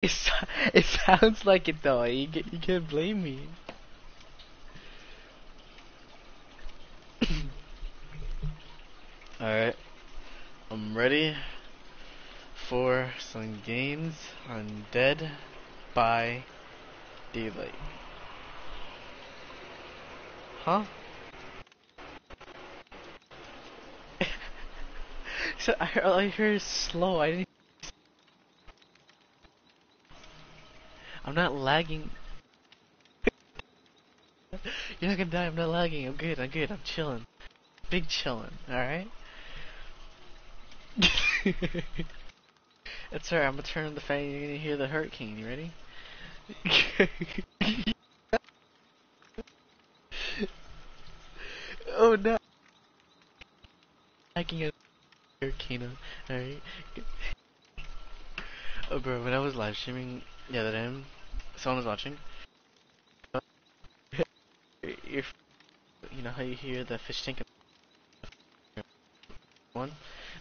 It, it sounds like it though. You you can't blame me. Alright. I'm ready for some games on Dead by Daylight. Huh? so I, all I hear is slow. I didn't. I'm not lagging. You're not gonna die. I'm not lagging. I'm good. I'm good. I'm chilling. Big chilling. All right. That's alright. I'm gonna turn on the fan. You're gonna hear the hurricane. You ready? oh no! Lagging a hurricane. Alright. Oh, bro. When I was live streaming the other day, someone was watching. If you know how you hear the fish tank one,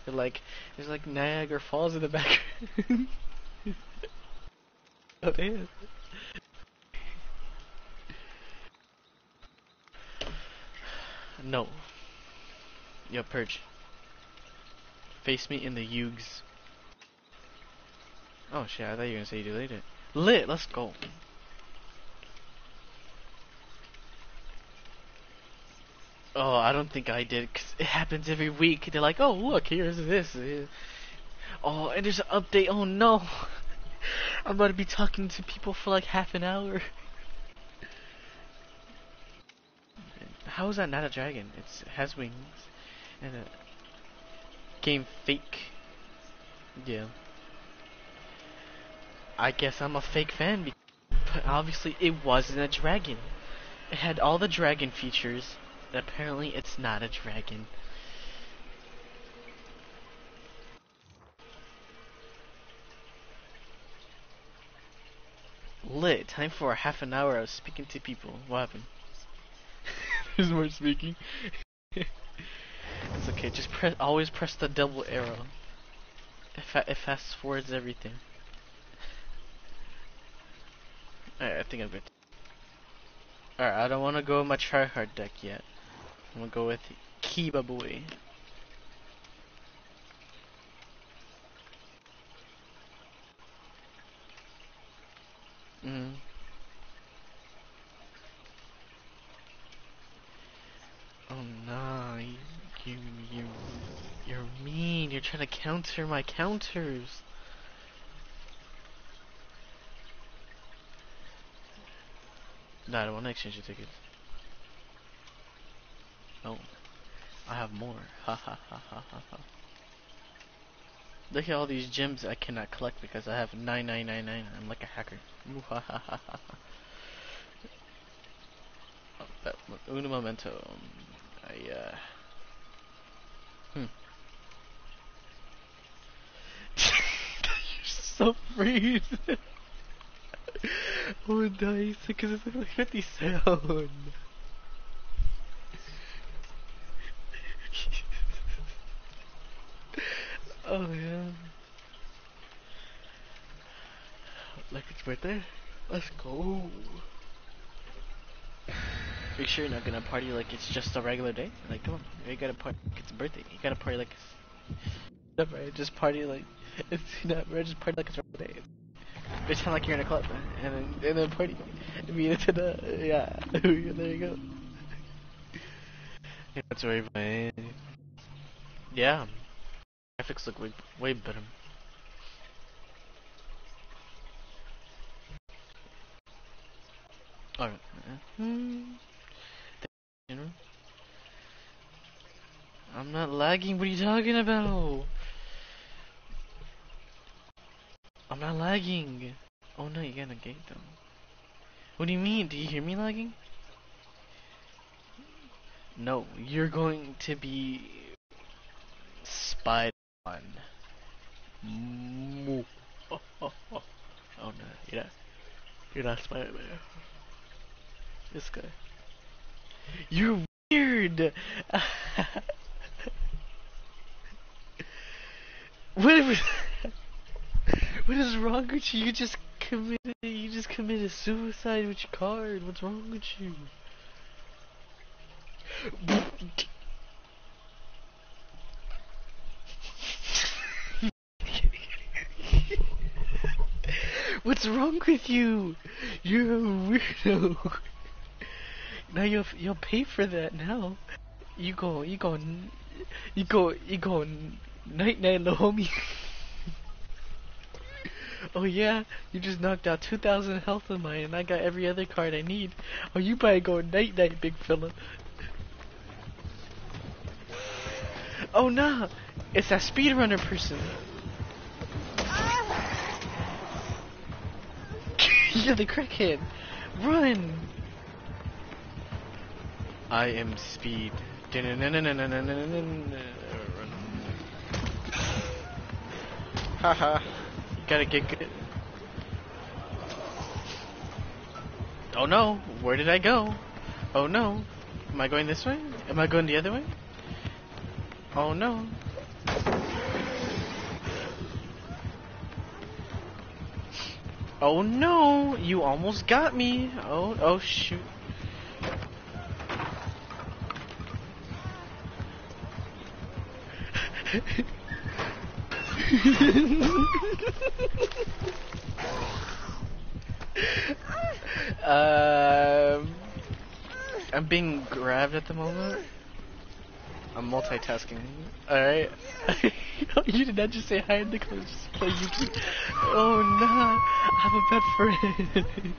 they're like there's like Niagara Falls in the background. oh, is. No. Yo, Purge. Face me in the Yugs. Oh shit, I thought you were gonna say you deleted it. Lit, let's go. Oh, I don't think I did, cause it happens every week. They're like, oh look, here's this. Oh, and there's an update. Oh no, I'm about to be talking to people for like half an hour. How is that not a dragon? It's, it has wings and a game fake. Yeah. I guess I'm a fake fan, but obviously it wasn't a dragon. It had all the dragon features. Apparently, it's not a dragon. Lit. Time for a half an hour of speaking to people. What happened? There's more speaking. it's okay. Just press. Always press the double arrow. It, fa it fast forwards everything. Alright, I think I'm good. Alright, I don't want to go with my tryhard deck yet. I'm gonna go with Kiba Boy. Mm. Oh no, you, you, you're mean. You're trying to counter my counters. No, I don't want to exchange your tickets. No, I have more. Ha ha ha ha ha ha. Look at all these gems I cannot collect because I have 9999. I'm like a hacker. Oh, uno momento. I, uh... Hmm. You're so rude. Oh, nice. Because it's like 50 sound. oh, yeah. Like it's birthday? Let's go. Make sure you're not gonna party like it's just a regular day. Like, come on, you gotta party like it's a birthday. You gotta party like it's. Never. Just party like it's not. Just party like it's a regular day. Pretend like you're in a club, and then and then party. The yeah. there you go. Yeah, that's very fun. Yeah, graphics look way way better. Alright. Hmm. I'm not lagging. What are you talking about? I'm not lagging. Oh no, you gotta gate them. What do you mean? Do you hear me lagging? No, you're going to be spied on. Oh, oh, oh. oh no, you're not. You're not spied man. This guy. You're weird. what? What is wrong with you? You just committed. You just committed suicide with your card. What's wrong with you? What's wrong with you? You're a weirdo. Now you'll you'll pay for that now. You go you go you go you go night night little homie. Oh yeah, you just knocked out two thousand health of mine, and I got every other card I need. Oh, you better go night night, big fella. Oh nah, it's that speedrunner person. You're the crackhead. Run. I am speed. Haha. Gotta get good. Oh no, where did I go? Oh no. Am I going this way? Am I going the other way? Oh no. Oh no, you almost got me. Oh, oh shoot. um, I'm being grabbed at the moment. I'm multitasking. Alright. you did not just say hi in the comments, just play YouTube. Oh no, I have a bad friend.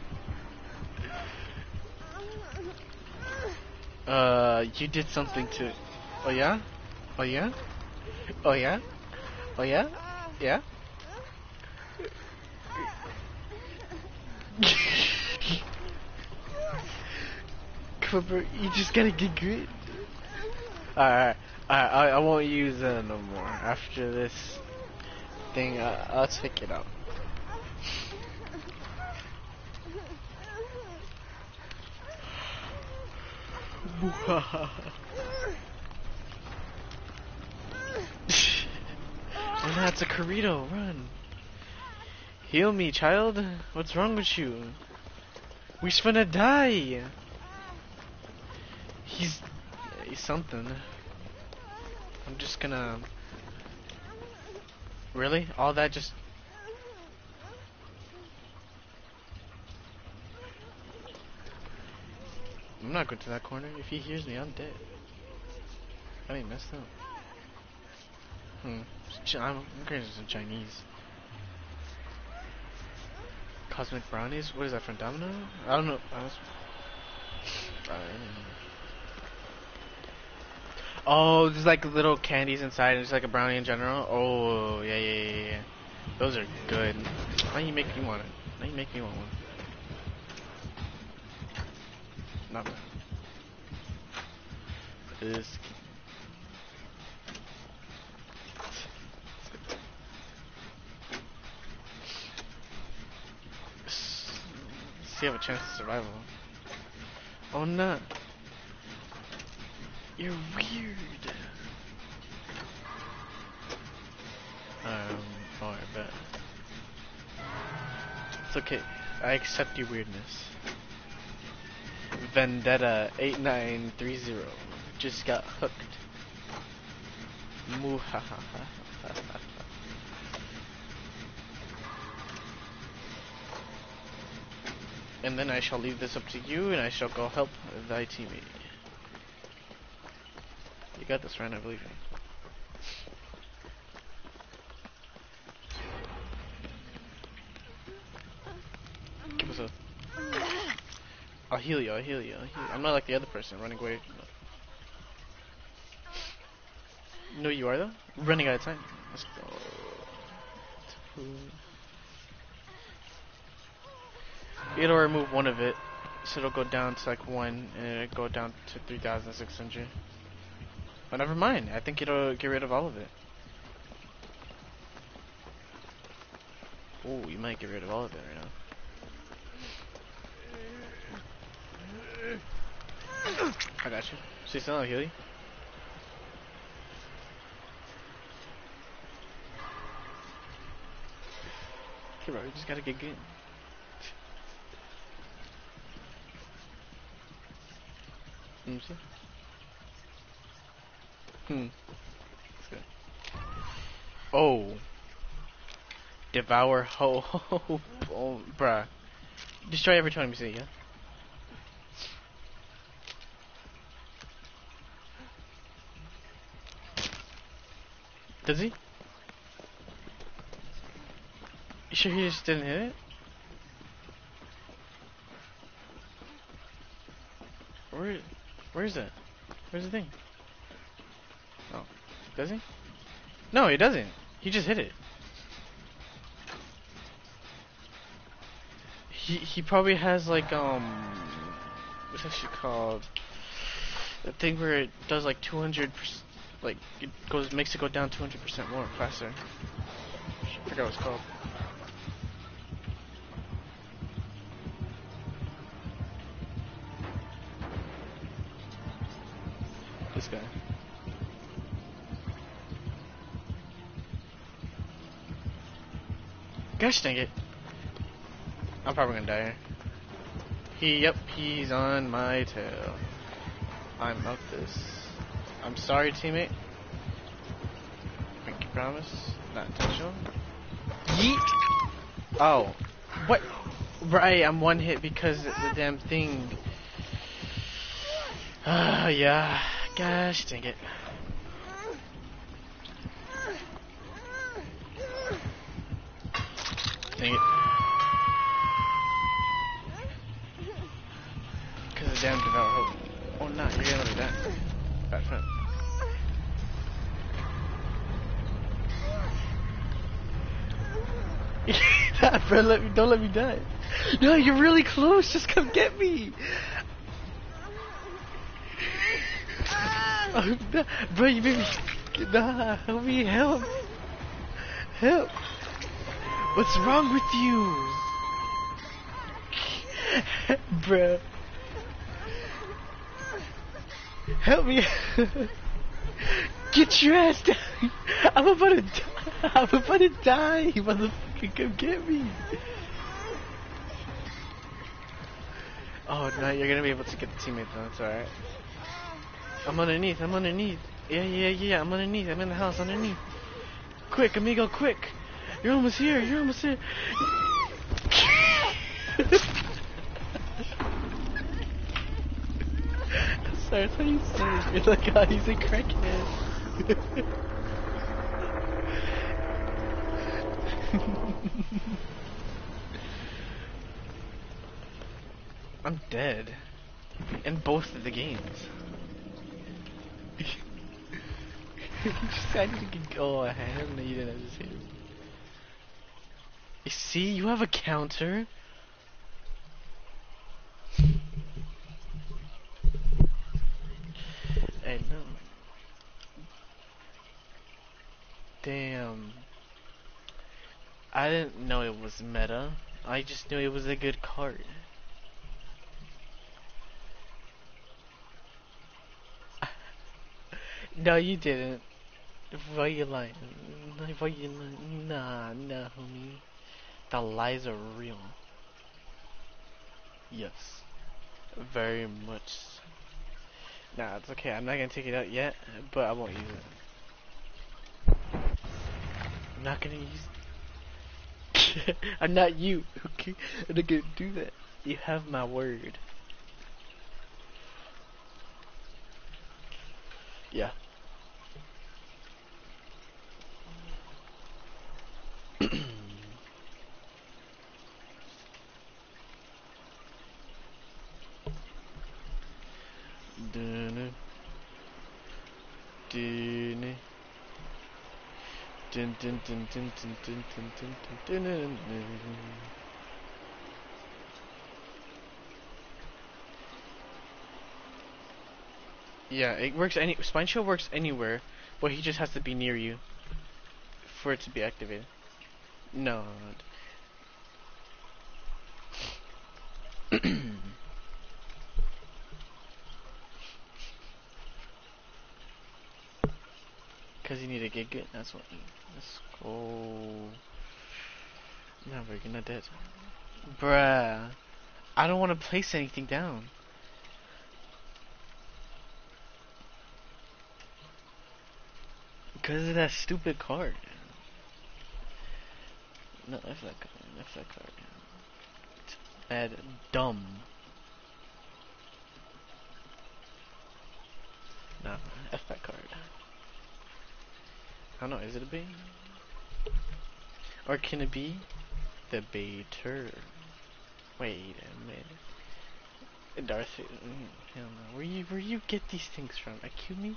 uh, you did something to. Oh yeah? Oh yeah? Oh yeah? Oh yeah? Yeah? Cooper, you just gotta get good. Alright, alright, I, I won't use that no more. After this thing, uh, I'll take it out. it's a Corito, run. Heal me, child. What's wrong with you? We just gonna die. He's he's something. I'm just gonna. Really? All that just. I'm not going to that corner. If he hears me, I'm dead. I ain't messed up. Hmm. I'm, I'm some Chinese. Cosmic brownies? What is that from Domino? I don't know. I was, I don't know. Oh, there's like little candies inside, and it's like a brownie in general. Oh, yeah, yeah, yeah, yeah. Those are good. Why you make me want it? Why you make me want one? Not bad. This. See, have a chance of survival. Oh no. You're weird. Um, oh, I bet. It's okay. I accept your weirdness. Vendetta 8930 just got hooked. Muhahaha. And then I shall leave this up to you, and I shall go help thy teammate. You got this, Ryan, I believe. Give us a... I'll heal you, I'll heal you, I'll heal you. I'm not like the other person running away. No, you are though? Running out of time. Let's go. It'll remove one of it, so it'll go down to like one, and it'll go down to 3,600. But never mind, I think it'll get rid of all of it. Oh, you might get rid of all of it right now. I got you. She's still not heal you? Okay, bro, you just gotta get good. Me see. Hmm. Oh. Devour hope. Oh, bruh. Destroy every time you see, yeah? Does he? You sure he just didn't hit it? Where, where is that? Where's the thing? Oh, does he? No, he doesn't. He just hit it. He he probably has like um, what's that shit called? The thing where it does like two hundred percent like it goes makes it go down 200 percent more faster. I forgot what it's called. Gosh dang it. I'm probably gonna die here. He, yep, he's on my tail. I'm up this. I'm sorry, teammate. Pinky promise. Not intentional. Yeet! Oh. What? Right, I'm one hit because the damn thing. Ah, yeah. Gosh dang it. Dang it. Because of damn devour hope. Oh no, you're gonna do that. Bad friend. That bro, let me don't let me die. No, you're really close. Just come get me. Oh, no. Bro, you made me. Nah, help me, help. Help. What's wrong with you? Bro. Help me. Get your ass down. I'm about to die. I'm about to die. Motherfucker, come get me. Oh, no, you're gonna be able to get the teammate though. It's alright. I'm underneath. I'm underneath. Yeah, yeah, yeah. I'm underneath. I'm in the house underneath. Quick, amigo, quick. You're almost here. You're almost here. Sorry, that's how you say. You're like, oh, he's a crackhead. I'm dead. In both of the games. you decided to go ahead and you didn't have to say it. You see, you have a counter. Hey, no. Damn. I didn't know it was meta. I just knew it was a good card. no, you didn't. Why you lying? Why you lying? Nah, nah, homie. The lies are real. Yes. Very much. Nah, it's okay. I'm not gonna take it out yet, but I won't use it. I'm not gonna use. I'm not you. Okay, I'm not gonna do that. You have my word. Yeah. Dun dun Yeah, it works any Spine Chill works anywhere, but he just has to be near you for it to be activated. No. because you need a get that's what. Let's go. Never gonna do dead. Bruh. I don't want to place anything down. Because of that stupid card. No, that's that card. That's that card. It's bad. Dumb. Nah, F that card. I don't know, is it a B? Or can it be the baiter? Wait a minute. Darcy, mm, hell no. Where you where you get these things from? Accuse me?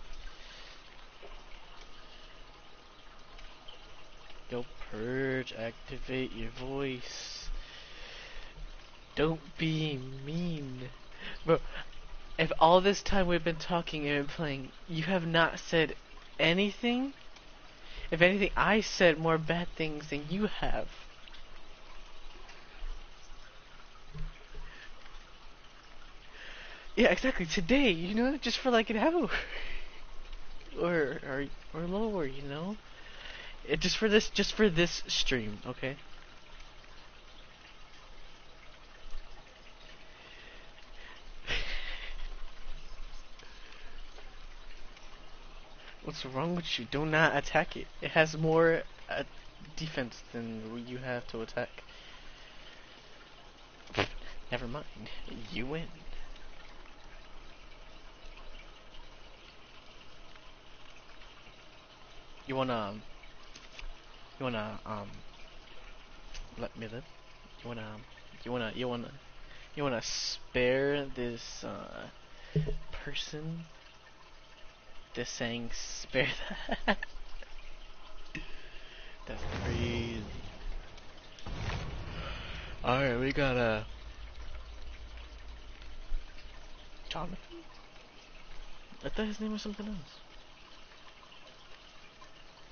Yo, purge, activate your voice. Don't be mean. Bro, if all this time we've been talking and playing, you have not said anything? If anything, I said more bad things than you have. Yeah, exactly. Today, you know, just for like an hour, or or or lower, you know. It just for this, just for this stream, okay? What's wrong with you? Do not attack it. It has more uh, defense than you have to attack. Never mind. You win. You wanna, um, you wanna, um, let me live? You wanna, um, you wanna, you wanna, you wanna spare this, uh, person? This saying, spare that? That's crazy. Alright, we got, a... Jonathan? I thought his name was something else.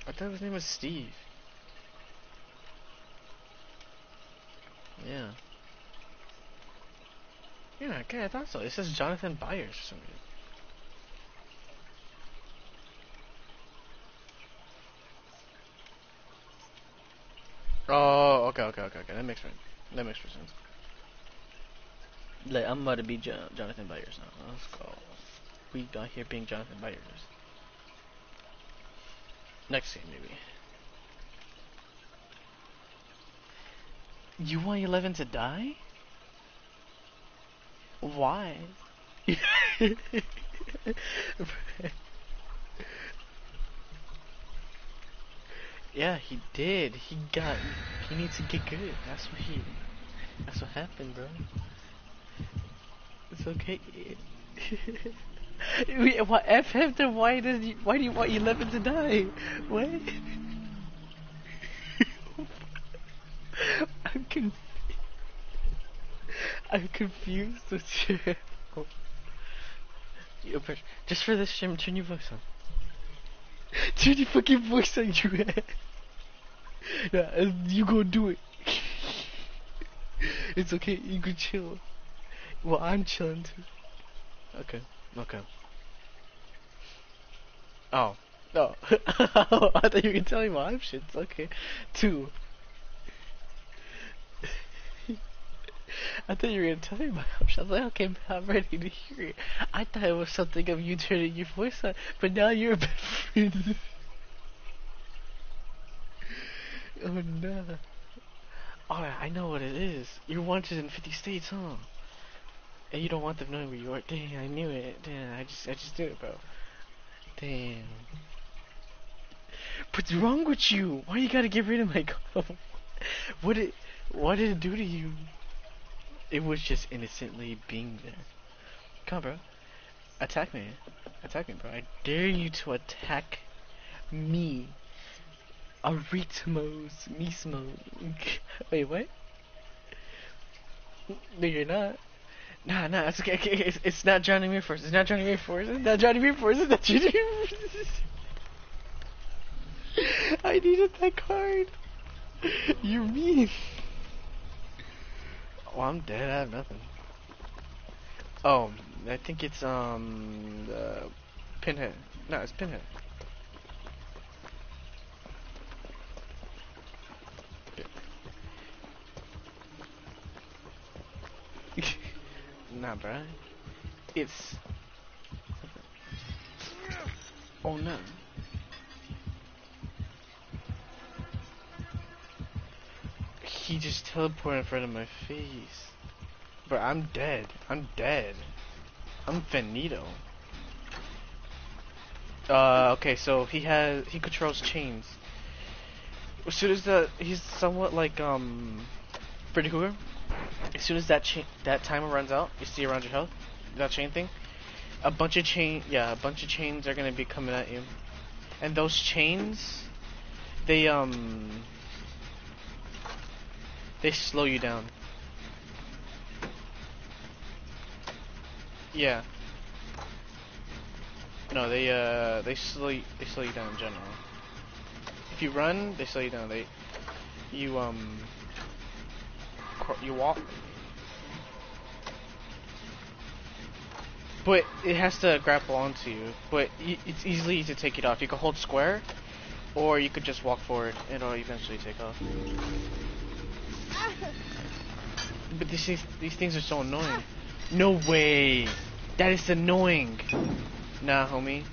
I thought his name was Steve. Yeah. Yeah, okay, I thought so. It says Jonathan Byers or something. Oh, okay, okay, okay, okay. That makes sense. That makes sense. Like, I'm about to be jo Jonathan Byers now. Let's go. We got here being Jonathan Byers. Next game, maybe. You want Eleven to die? Why? yeah, he did. He got. He needs to get good. That's what he. That's what happened, bro. It's okay. What F him why does you, why do you want Eleven to die? What? I'm confused. I'm confused with you. Just for this Jim, turn your voice on. Turn your fucking voice on, you Yeah, you go do it. it's okay, you can chill. Well, I'm chilling too. Okay. Okay. Oh. No. Oh. oh. I thought you were telling me my options. Okay. Two. I thought you were gonna tell me about options. I was like, okay, I'm ready to hear it. I thought it was something of you turning your voice on, but now you're a best friend. oh no. Oh, I know what it is. You're wanted in 50 states, huh? And you don't want them knowing where you are. Dang, I knew it. Damn, I just, I just did it, bro. Damn. What's wrong with you? Why you gotta get rid of my car? what did, what did it do to you? It was just innocently being there. Come on, bro. Attack me. Attack me, bro. I dare you to attack me. Aritmos. Mismo. Wait, what? No, you're not. Nah, nah, it's okay. okay it's, it's not Johnny Me Force. It's not Johnny Me Force. It's not Johnny Me Force. It's not Johnny Force. I needed that card. You're mean. Oh, I'm dead. I have nothing. Oh, I think it's, um, uh, Pinhead. No, it's Pinhead. Nah, bro. It's. Oh no. He just teleported in front of my face. But I'm dead. I'm dead. I'm finito. Uh, okay, so he has he controls chains. As soon as the he's somewhat like um Freddy Krueger. As soon as that chain that timer runs out, you see around your health, that chain thing. A bunch of chain, yeah, a bunch of chains are gonna be coming at you, and those chains, they um, they slow you down. Yeah. No, they uh they slow you, they slow you down in general. If you run, they slow you down. They you um you walk. But it has to grapple onto you. But it's easily to take it off. You can hold square, or you could just walk forward, it'll eventually take off. But these things, these things are so annoying. No way. That is annoying. Nah, homie.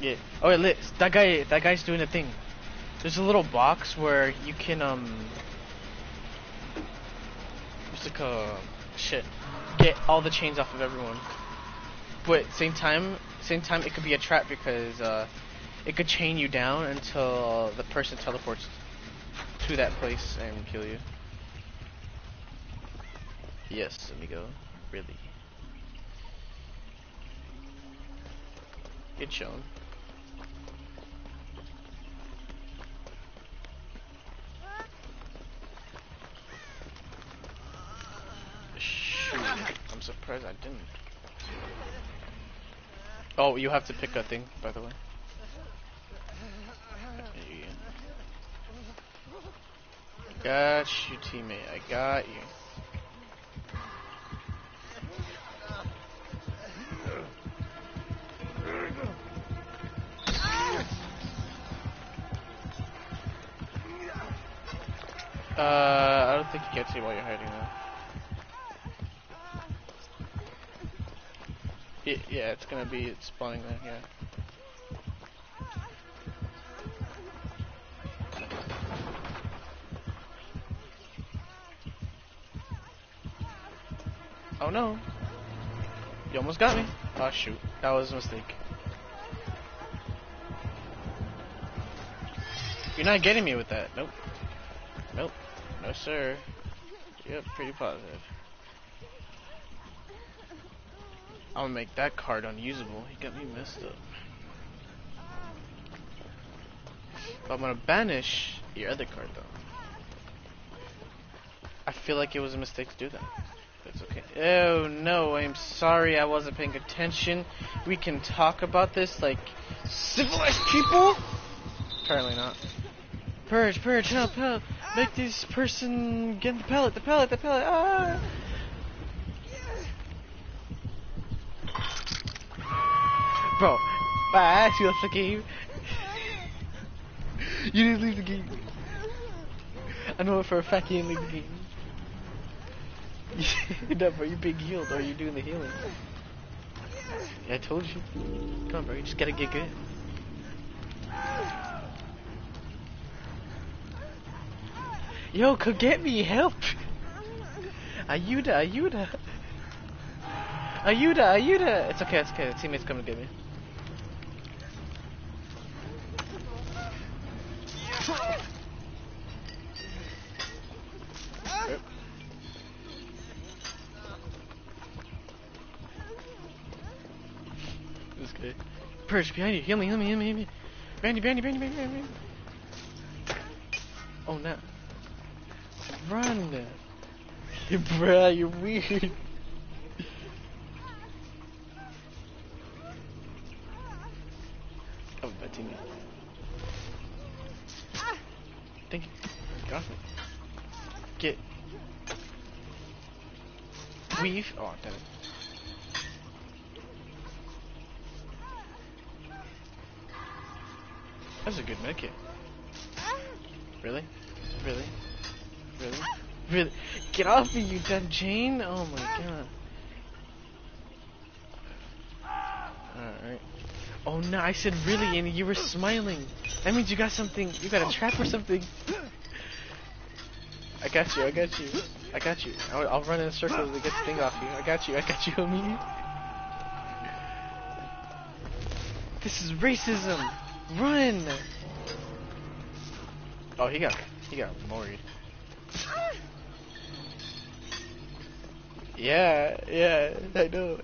Yeah. Oh, wait, that guy, that guy's doing a thing. There's a little box where you can, um... What's it called? Shit. Get all the chains off of everyone. But same time, same time, it could be a trap because, uh, it could chain you down until the person teleports to that place and kill you. Yes, amigo. Really. Get shown. Shoot. I'm surprised I didn't. Oh, you have to pick a thing, by the way. Got you, teammate. I got you. Uh, I don't think you can see while you're hiding though. Yeah, it's gonna be it's spawning there, yeah. Oh no. You almost got me. Oh shoot. That was a mistake. You're not getting me with that. Nope. Nope. No, sir. Yep, pretty positive. I'm gonna make that card unusable. He got me messed up. But I'm gonna banish your other card though. I feel like it was a mistake to do that. That's okay. Oh no, I'm sorry I wasn't paying attention. We can talk about this like civilized people? Apparently not. Purge, purge, help, help! Make this person get the pellet, the pellet, the pellet. Ah! Bro, I asked you left the game. you didn't leave the game. I know it for a fact you didn't leave the game. no, bro, you're being healed, or you're doing the healing. Yeah, I told you. Come on, bro, you just gotta get good. Yo, come get me, help! Ayuda, Ayuda! Ayuda, Ayuda! It's okay, it's okay, the teammates come to get me. This guy. Purge, behind you, heal me, heal me, heal me, heal me. You, you, you, behind you, behind you. Oh no. Run! Bruh, you're weird. oh, my teammate. Thank you. Off me. Get. Weave. Oh, damn it. That's a good medkit. Really? Really? Really? Really? Get off me, you dumb Jane! Oh my god. Alright. Oh no, I said really, and you were smiling. That means you got something. You got a trap or something. I got you. I got you. I got you. I'll, I'll run in a circle to get the thing off you. I got you. I got you, homie. This is racism. Run. Oh, he got he got worried. Yeah, yeah, I know.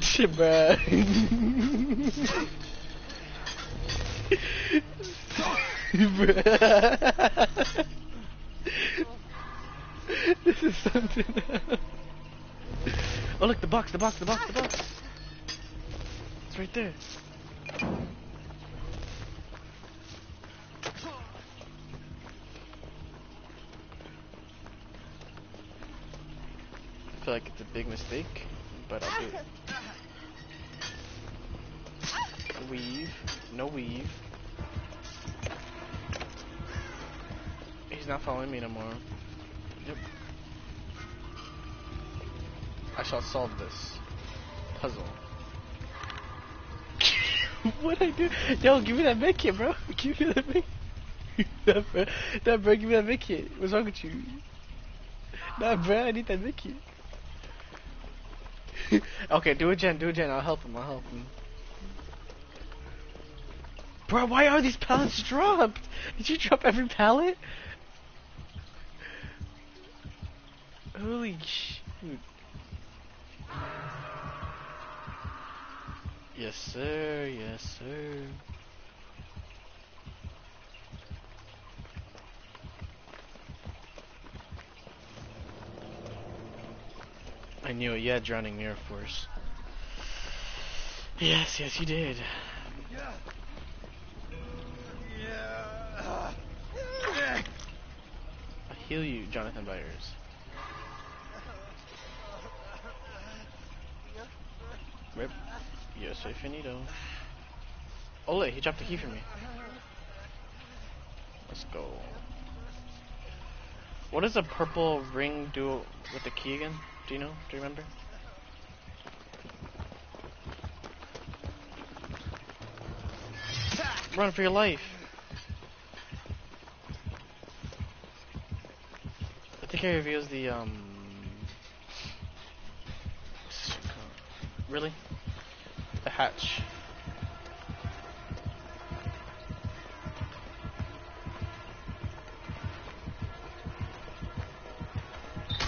Shit, bruh. bruh. this is something. Oh, look, the box, the box, the box, the box. It's right there. I feel like it's a big mistake, but I'll do it. Weave. No weave. He's not following me no more. Yep. I shall solve this puzzle. what I do? Yo, give me that medkit, bro. Give me that medkit. nah, bro. Bro, give me that medkit. What's wrong with you? Nah, bro, I need that medkit. okay, do it, Jen. Do it, Jen. I'll help him. I'll help him. Bro, why are these pallets dropped? Did you drop every pallet? Holy shoot. Yes, sir. Yes, sir. I knew it. Yeah, drowning Air Force. Yes, yes, you did. Yeah. I heal you, Jonathan Byers. Rip. Yes, soy finito. Ole, he dropped the key for me. Let's go. What does a purple ring do with the key again? Do you know? Do you remember? Run for your life. I think it reveals the um. Really? Hatch.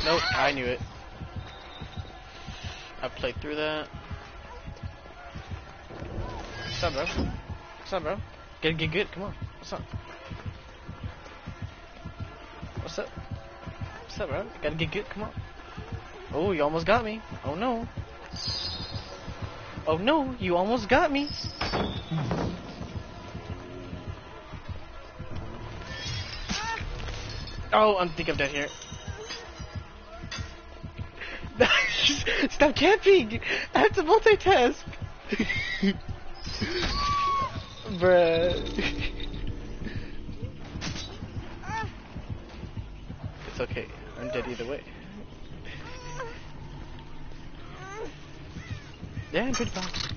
Nope, I knew it. I played through that. What's up, bro? What's up, bro? Get get good. Come on. What's up? What's up? What's up, bro? Gotta get good. Come on. Oh, you almost got me. Oh no. Oh no, you almost got me. Oh, I'm think I'm dead here. Stop camping! I have to multitask! Bruh. it's okay. I'm dead either way. Yeah, good box.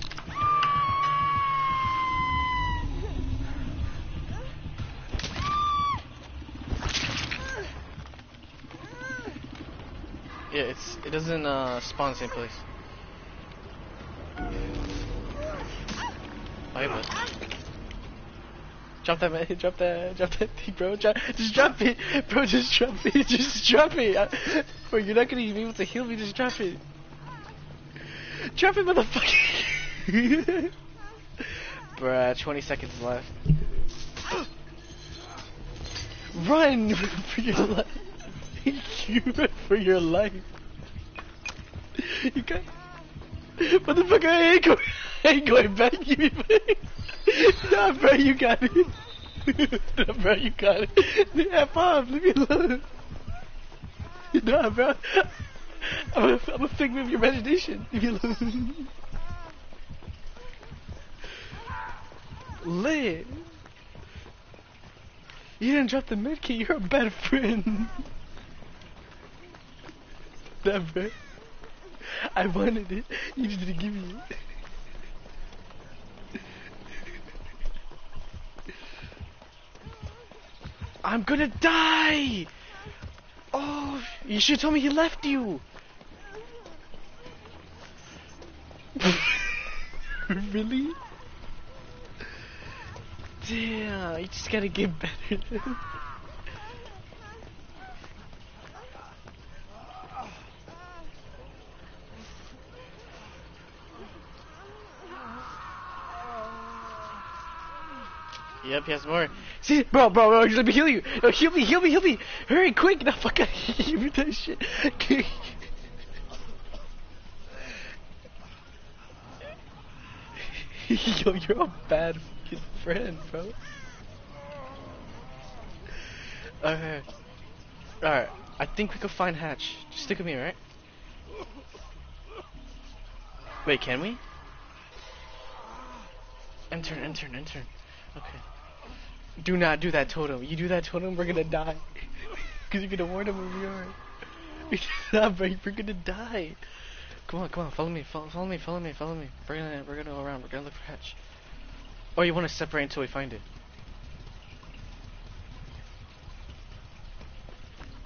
Yeah, it's it doesn't uh, spawn same place. I but drop that man, drop that, drop that thing, bro. Drop, just drop it, bro. Just drop it, just drop it. I, bro, you're not gonna be able to heal me. Just drop it. It, motherfucker. Bruh, 20 seconds left. Run for your life. you run for your life. You got. Motherfucker, I ain't going, I ain't going back. you. Nah, bro, you got it. nah, bro, you got it. F off, leave me alone. Nah, bro. I'm a, I'm a figment of your imagination. Lit. You didn't drop the medkit, you're a bad friend. Never. I wanted it. You just didn't give me it. I'm gonna die! Oh, you should tell me he left you. really? Damn, you just gotta get better. Yep, he has more. See, bro, bro, bro, let me heal you. No, heal me, heal me, heal me. Hurry, quick. No, fuck, give me that shit. Yo, you're a bad fucking friend, bro. Alright. Alright, I think we can find Hatch. Just stick with me, right? Wait, can we? Enter, enter, enter. Okay. Do not do that totem. You do that totem, we're gonna die. Cause you're gonna warn him where we are. We're gonna die. Come on, come on. Follow me. Follow, follow me. Follow me. Follow me. We're gonna, we're gonna go around. We're gonna look for Hatch. Or you want to separate until we find it?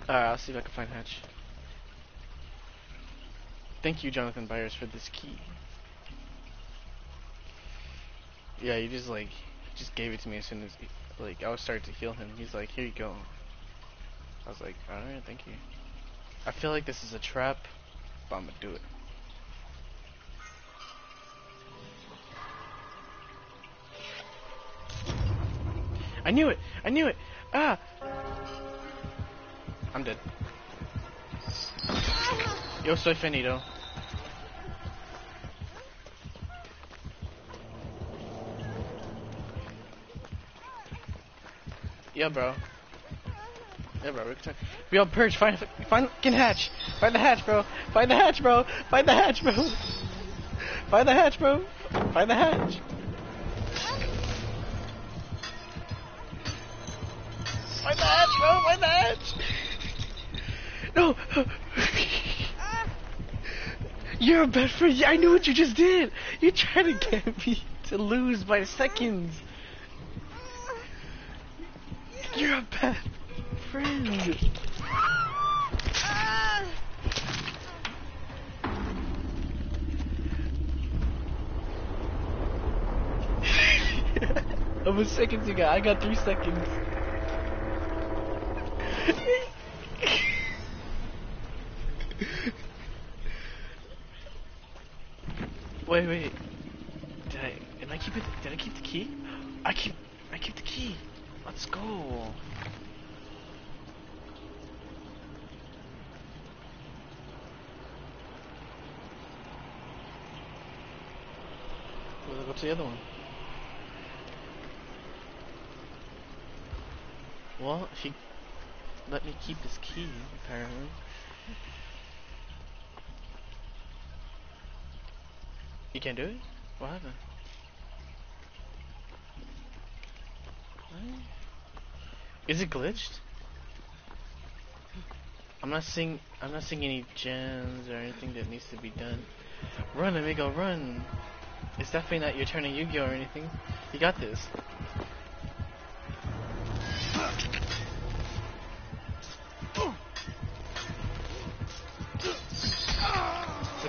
Alright, I'll see if I can find Hatch. Thank you, Jonathan Byers, for this key. Yeah, you just like just gave it to me as soon as he, like I was starting to heal him. He's like, "Here you go." I was like, "All right, thank you." I feel like this is a trap, but I'm gonna do it. I knew it! I knew it! Ah! I'm dead. Yo soy finito. Yeah, bro. Yeah, bro. We can Yo, Purge, find, find, fucking hatch. Find the hatch, bro. Find the hatch, bro. Find the hatch, bro. Find the hatch, bro. Find the hatch. The hatch, bro. Find the. No. You're a bad friend. I knew what you just did. You tried to get me to lose by seconds. You're a bad friend. How much seconds you got? I got three seconds. wait, wait. Did I? Am I keep it? Did I keep the key? I keep. I keep the key. Let's go. What's the other one? Well, she let me keep his key, apparently. You can't do it? What happened? What? Is it glitched? I'm not seeing I'm not seeing any gems or anything that needs to be done. Run, amigo, run! It's definitely not your turn in Yu-Gi-Oh or anything. You got this.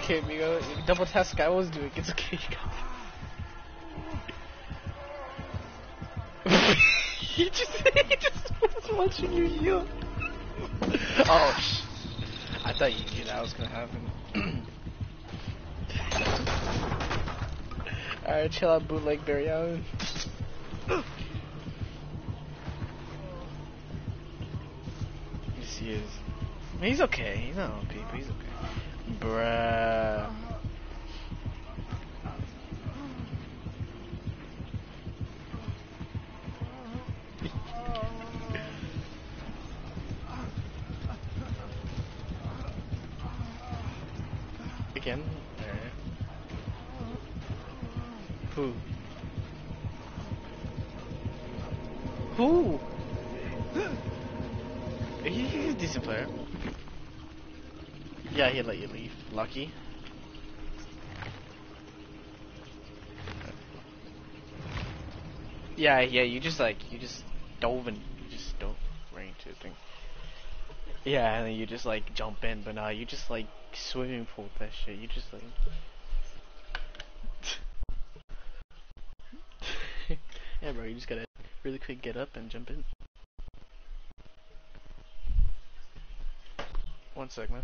Okay, amigo. Double task I was doing. It's okay. You got he just he just was watching you heal. oh, sh I thought you knew that was gonna happen. Alright, chill out, bootleg Barry Allen. yes, he is. He's okay. He's not OP, but he's okay. Bruh. 50. Yeah, yeah, you just like, you just dove and you just dove right into the thing. Yeah, and then you just like jump in, but nah, you just like swimming pool with that shit. You just like. yeah, bro, you just gotta really quick get up and jump in. One sec, man.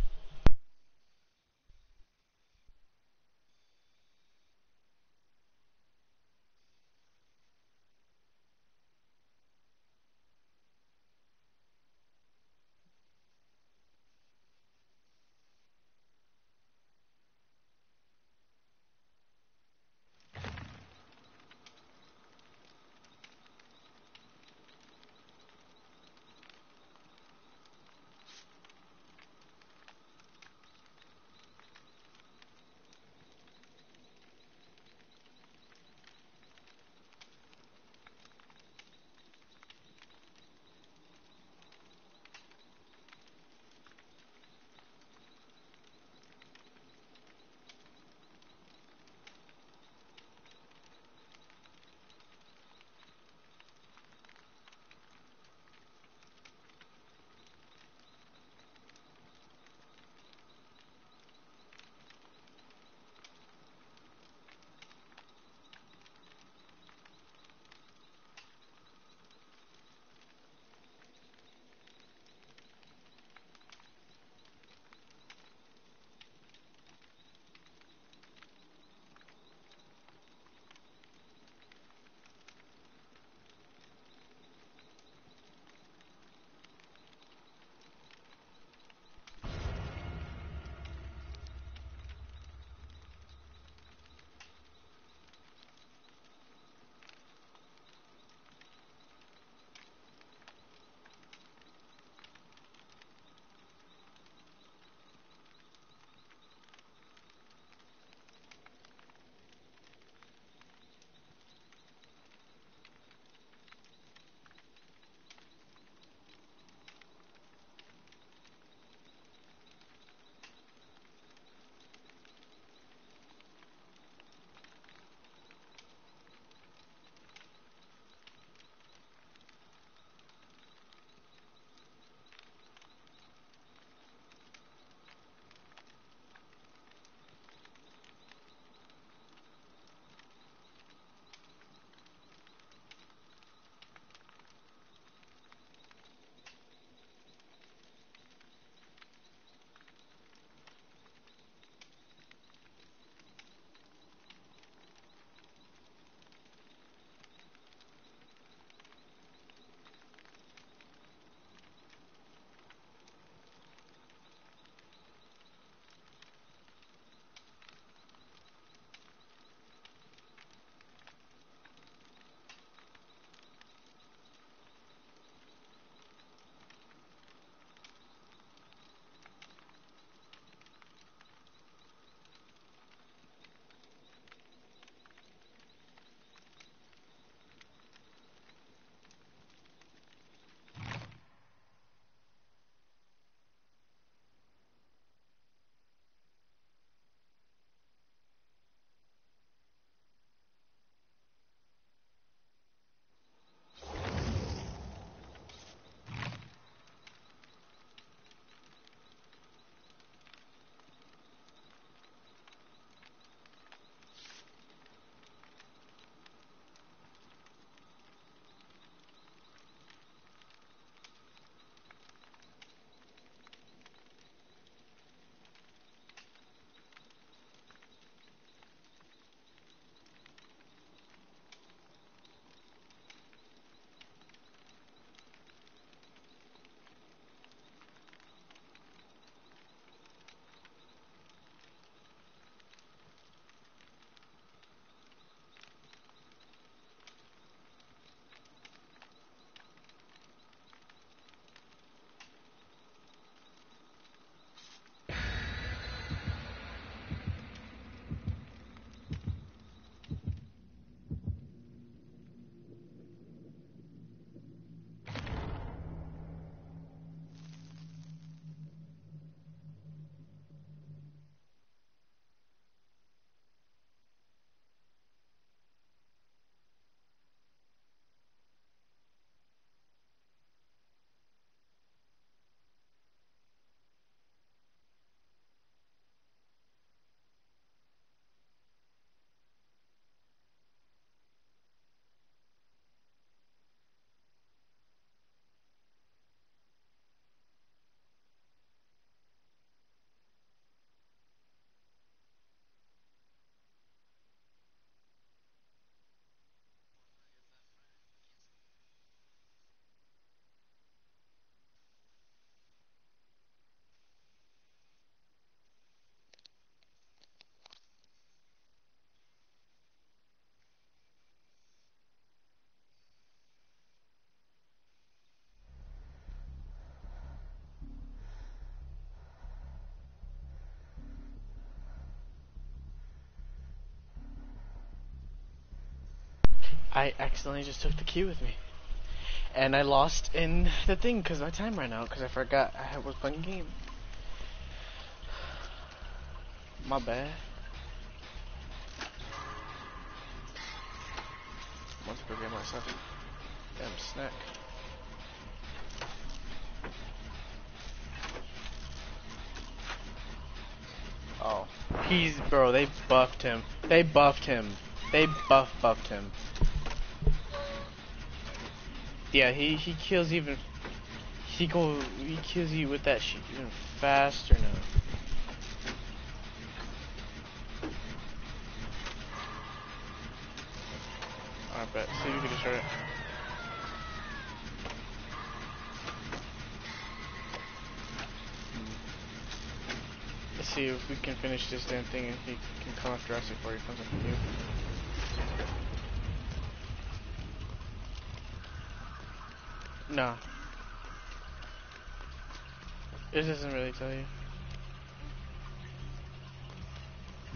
I accidentally just took the key with me. And I lost in the thing because my time ran out because I forgot I was playing a game. My bad. Want to get myself a damn snack. Oh, he's bro. They buffed him. They buffed him. They buff buffed him. Yeah, he he kills even. He go he kills you with that shit even faster now. I bet. See if you can destroy it. Let's see if we can finish this damn thing and he can come after us before he comes after you. Nah. It doesn't really tell you.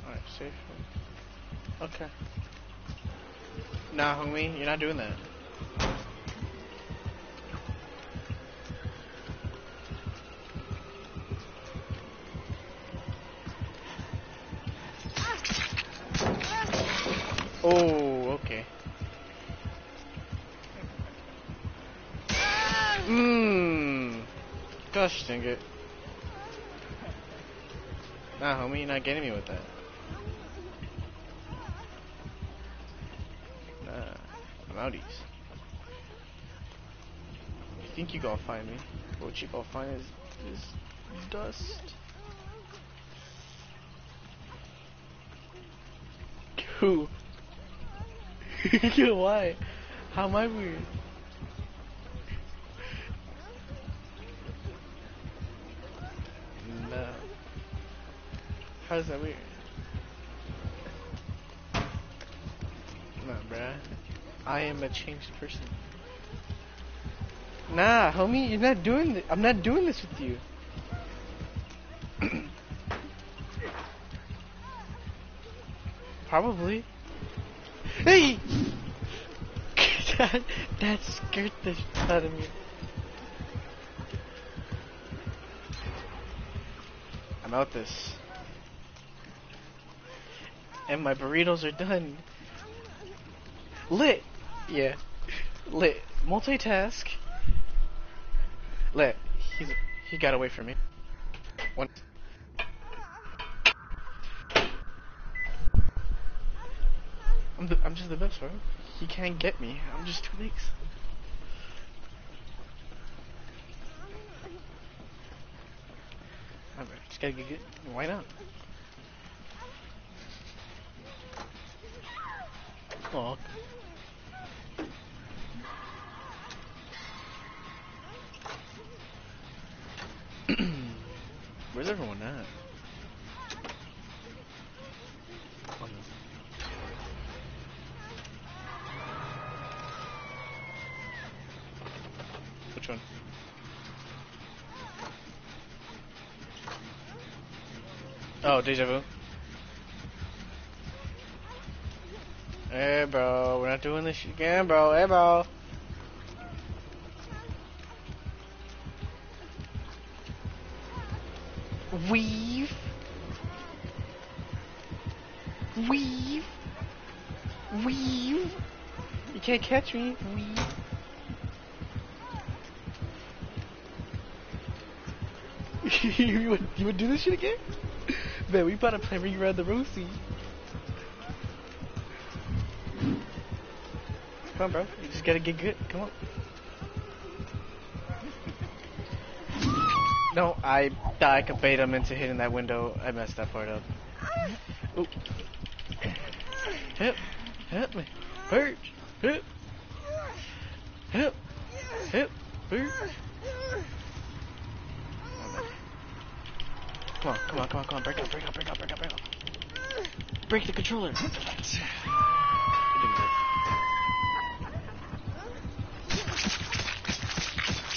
Alright, safe. Okay. Nah, homie, you're not doing that. It. Nah, homie, you're not getting me with that. Nah, I'm outies. You think you gonna find me? What you gonna find is, is dust. Who? Why? How am I weird? That weird? Nah, bruh. I am a changed person. Nah, homie, you're not doing this. I'm not doing this with you. Probably. Hey! that, that scared the shit out of me. I'm out this. And my burritos are done. Lit! Yeah. Lit. Multitask. Lit. He's, he got away from me. One. I'm, the, I'm just the best, bro. He can't get me. I'm just too legs. Alright, just gotta get good. Why not? Oh. Where's everyone at? Which one? Oh, deja vu. This shit again, bro. Hey, bro. Weave. Weave. Weave. You can't catch me. Weave. you, would, you would do this shit again? Man, we about to play Around the Rosie. Come on, bro. You just gotta get good. Come on. No, I I could bait him into hitting that window. I messed that part up. Ooh. Help! Help me! Birch! Help! Help! Help! Birch! Come on, come on, come on, come on, break out, break out, break out, break out, break out. Break the controller.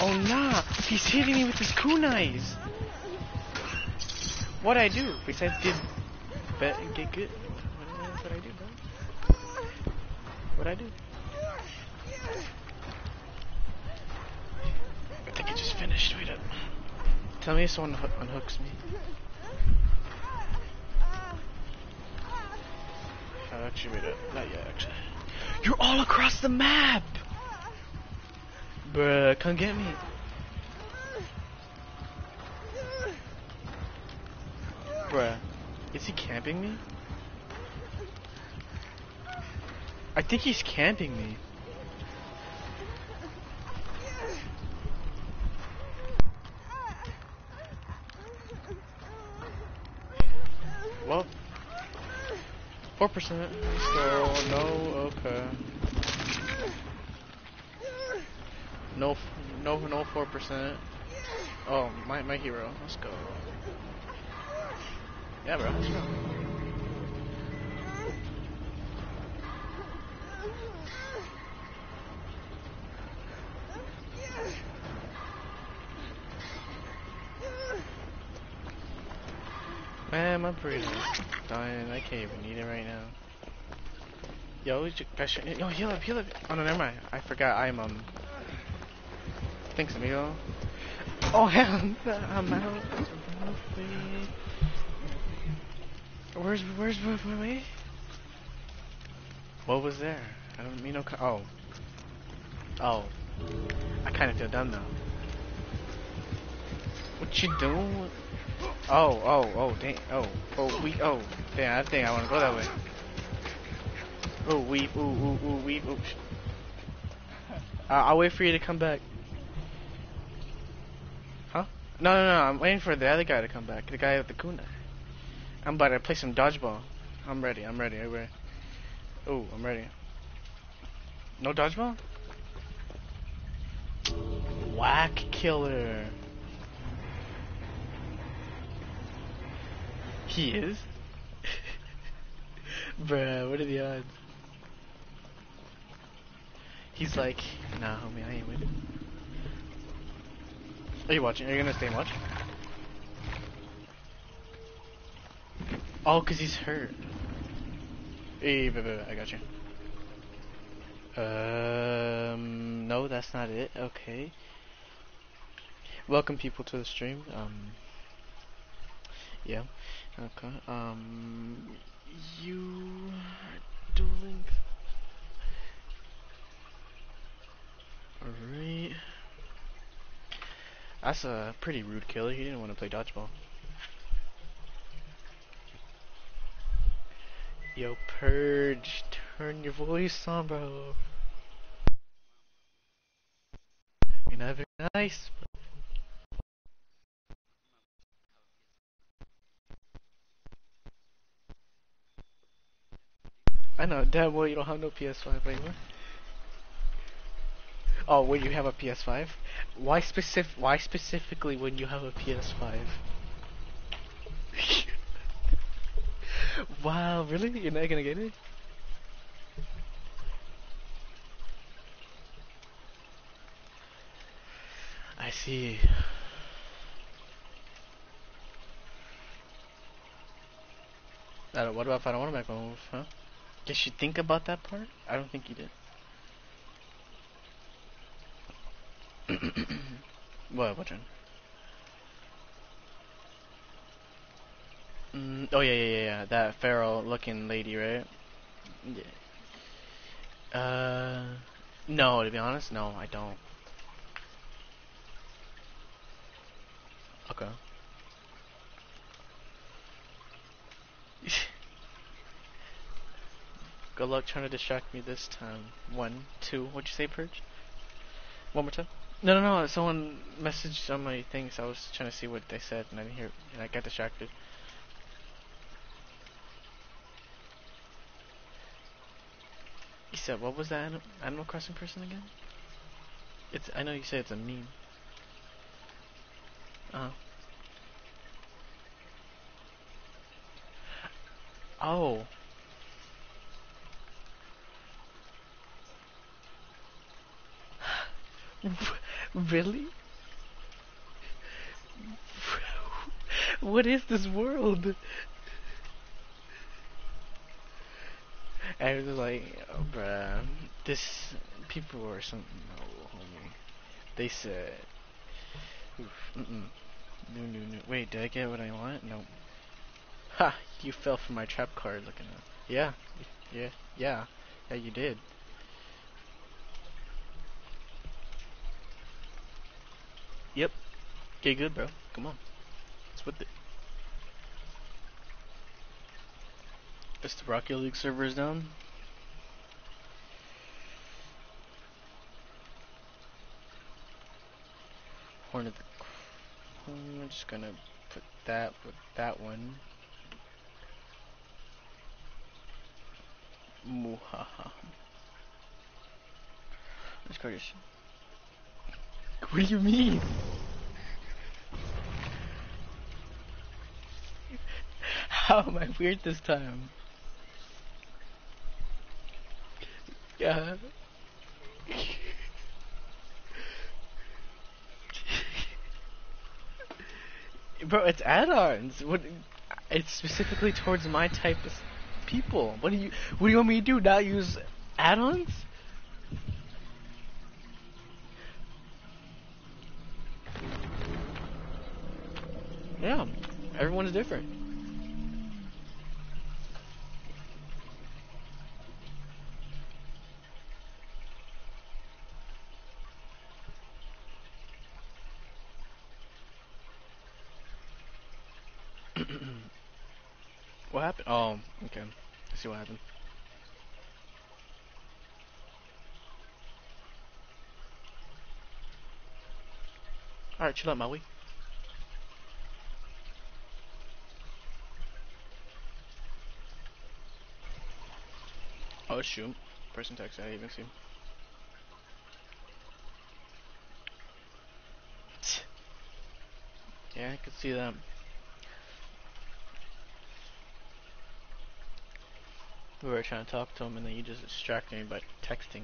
Oh nah, he's hitting me with his kunais! What I do besides get bet and get good? What I do, bro? What I do? I think I just finished. Wait up. Tell me if someone unho unhooks me. Oh, actually, wait up. Not yet, actually. You're all across the map! Bruh, come get me. Bruh, is he camping me? I think he's camping me. Well, four percent. So no, okay. No, no, no, four percent. Oh, my my hero. Let's go. Yeah, bro. Let's go. Man, breathing is dying. I can't even eat it right now. Yo, guys yo, heal up, heal up. Oh no, never mind. I forgot I'm um. Thanks, amigo. Oh hell, I'm out. Where's where's where's wait? What was there? I don't mean no. Oh. Oh. I kind of feel dumb now. What you doing? Oh, oh, oh, dang, oh, oh, we, oh, damn, I think I want to go that way. Oh, we, ooh, ooh, ooh, we, ooh. Uh, I'll wait for you to come back. No, no, no, I'm waiting for the other guy to come back, the guy with the kuna. I'm about to play some dodgeball. I'm ready, I'm ready, I'm ready. Oh, I'm ready. No dodgeball? Whack killer. He is? Bruh, what are the odds? He's like, nah, homie, I ain't winning. Are you watching? Are you gonna stay and watch? Oh, cause he's hurt. Hey, wait, wait, wait, I got you. Um, no, that's not it. Okay. Welcome people to the stream. Um, yeah. Okay. Um, you dueling. Alright. That's a pretty rude killer. He didn't want to play dodgeball. Yo, Purge, turn your voice on, bro. You're not very nice. I know, damn well you don't have no PS5 anymore. Oh, when you have a PS5? Why specific? Why specifically when you have a PS5? wow, really? You're not gonna get it? I see. What about if I don't want to make a move, huh? Guess you think about that part? I don't think you did. what, one? Mm, oh yeah, yeah, yeah, that feral looking lady, right? Yeah. Uh, no, to be honest, no, I don't. Okay. Good luck trying to distract me this time. One, two, what'd you say, Purge? One more time? No, no, no, someone messaged on my thing, so I was trying to see what they said, and I didn't hear, and I got distracted. You said, what was that Anim Animal Crossing person again? It's, I know you say it's a meme. Uh Oh. really? what is this world? I was like, oh, bruh, this people or something. No, homie. They said, oof, mm -mm. No, no, no. Wait, did I get what I want? No. Ha! You fell for my trap card looking at. Yeah. Yeah. Yeah. Yeah, you did. Yep. Get good, bro. Come on. It. Is the Rocket League servers down? Horn of the... I'm just gonna put that with that one. Muhaha. This card is... What do you mean? How am I weird this time? Yeah. Bro, it's add-ons. What? It's specifically towards my type of people. What do you? What do you want me to do? Not use add-ons? Yeah, everyone's different. what happened? Oh, okay. I see what happened. Alright, chill out, Maui. Oh shoot. Person text I even see. him. Yeah, I could see that. We were trying to talk to him and then you just distracted me by texting.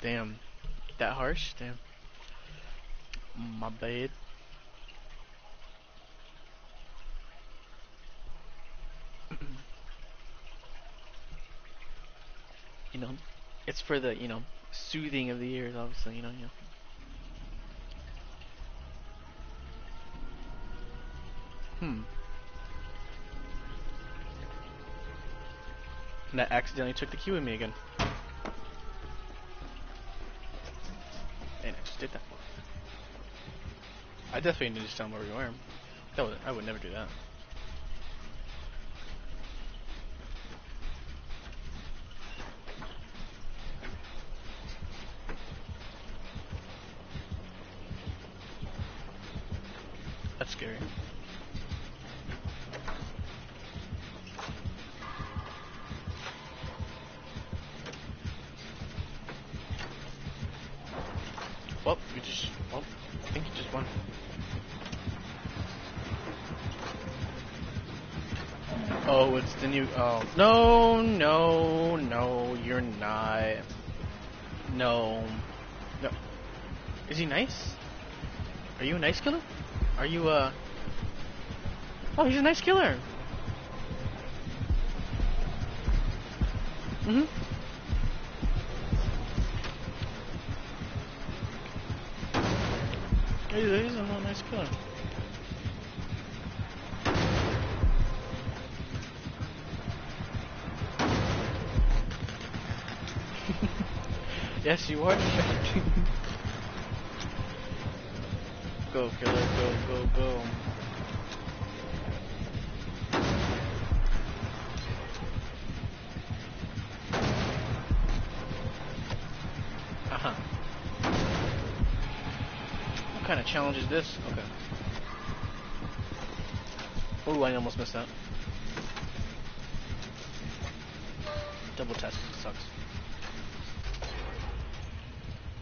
Damn. That harsh? Damn. My bad. you know, it's for the, you know, soothing of the ears, obviously, you know, you know. Hmm. And I accidentally took the cue with me again. I definitely need to tell him where we were. That I would never do that. That's scary. Well, you just, well, I think you just won. Oh, it's the new, oh, no, no, no, you're not. No. No. Is he nice? Are you a nice killer? Are you, uh... Oh, he's a nice killer. Mm-hmm. Is this? Okay. Oh, I almost missed that. Double test sucks.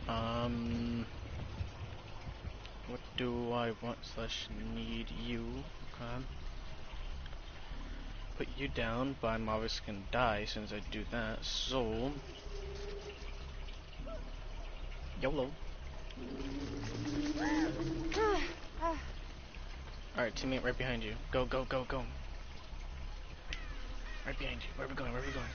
Um, what do I want slash need you? Okay. Put you down, but I'm obviously gonna die since I do that. So, YOLO. Alright, teammate right behind you. Go, go, go, go. Right behind you. Where are we going? Where are we going?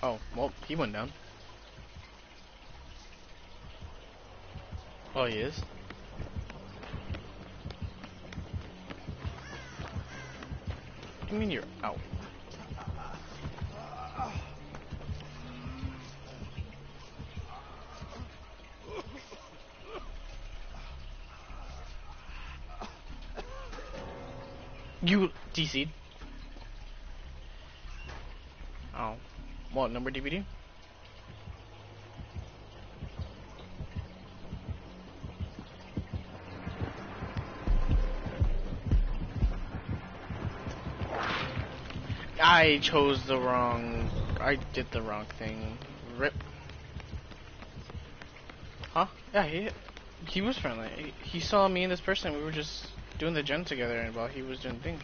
Oh, well, he went down. Oh, he is? You mean you're out? DC'd? Oh. What number DVD? I chose the wrong. I did the wrong thing. Rip. Huh? Yeah, he he was friendly. He, saw me and this person. We were just doing the gen together, and while he was doing the thing.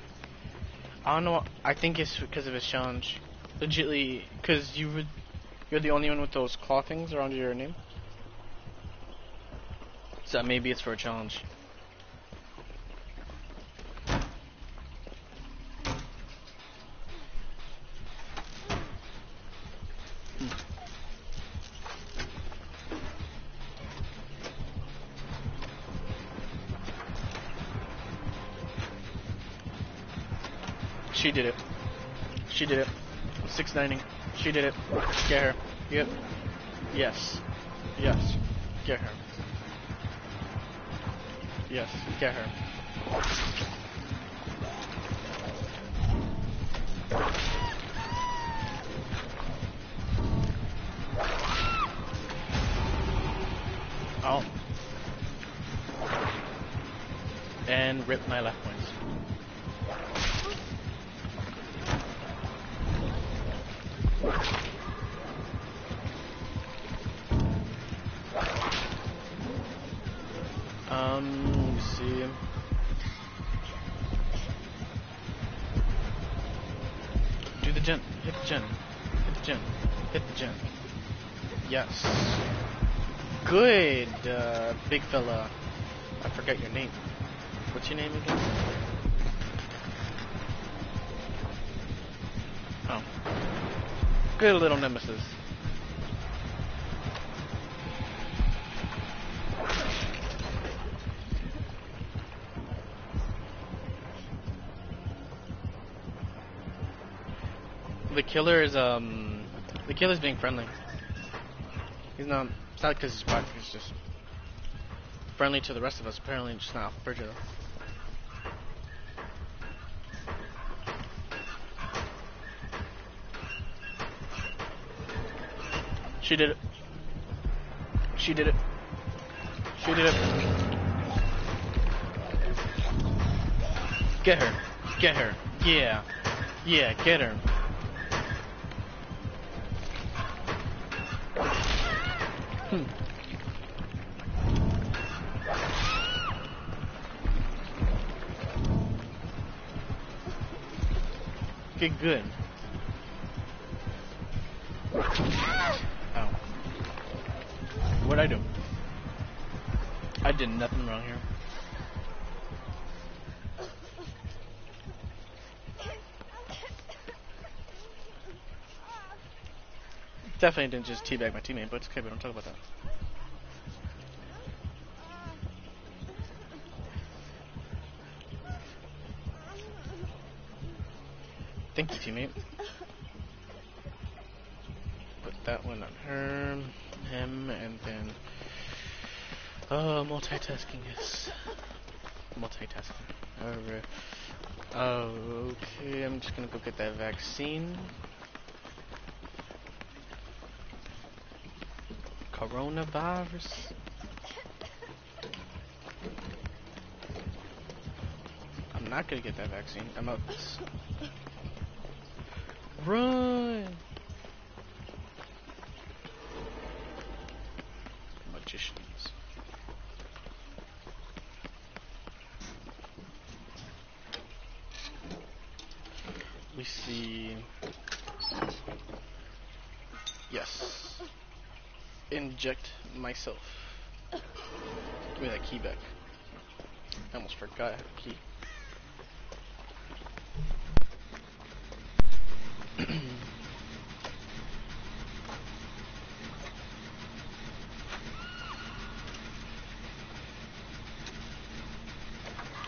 I don't know. I think it's because of his challenge. Legitly, because you would. You're the only one with those claw things around your name. So maybe it's for a challenge. She did it. She did it. 690. She did it. Get her. Yep. Yes. Yes. Get her. Yes. Get her. Oh. And rip my left points. Uh. I forgot your name. What's your name again? Oh. Good little nemesis. The killer is um, the killer's being friendly. He's not. It's not because he's black. He's just friendly to the rest of us. Apparently, just not Bridger. She did it. She did it. She did it. Get her. Get her. Yeah. Yeah, get her. Good. Oh. What'd I do? I did nothing wrong here. Definitely didn't just teabag my teammate, but it's okay, we don't talk about that. Thank you, teammate. Put that one on her, him, and then... Oh, multitasking is... Multitasking. Oh, okay, I'm just gonna go get that vaccine. Coronavirus. I'm not gonna get that vaccine. I'm out. Run! Magicians. We see. Yes. inject myself. Give me that key back. I almost forgot I had a key.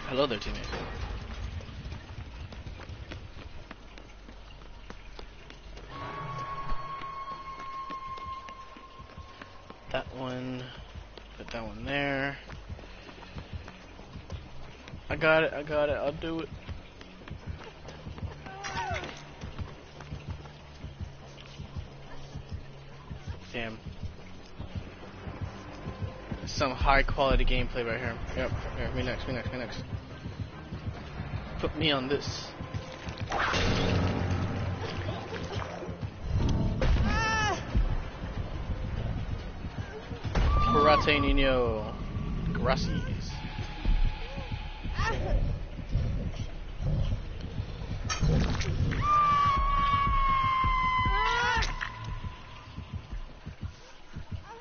Hello there, teammate. That one, put that one there. I got it, I got it, I'll do it. Damn. Some high quality gameplay right here. Yep, here, me next, me next, me next. Put me on this. Karate Nino. Gracias.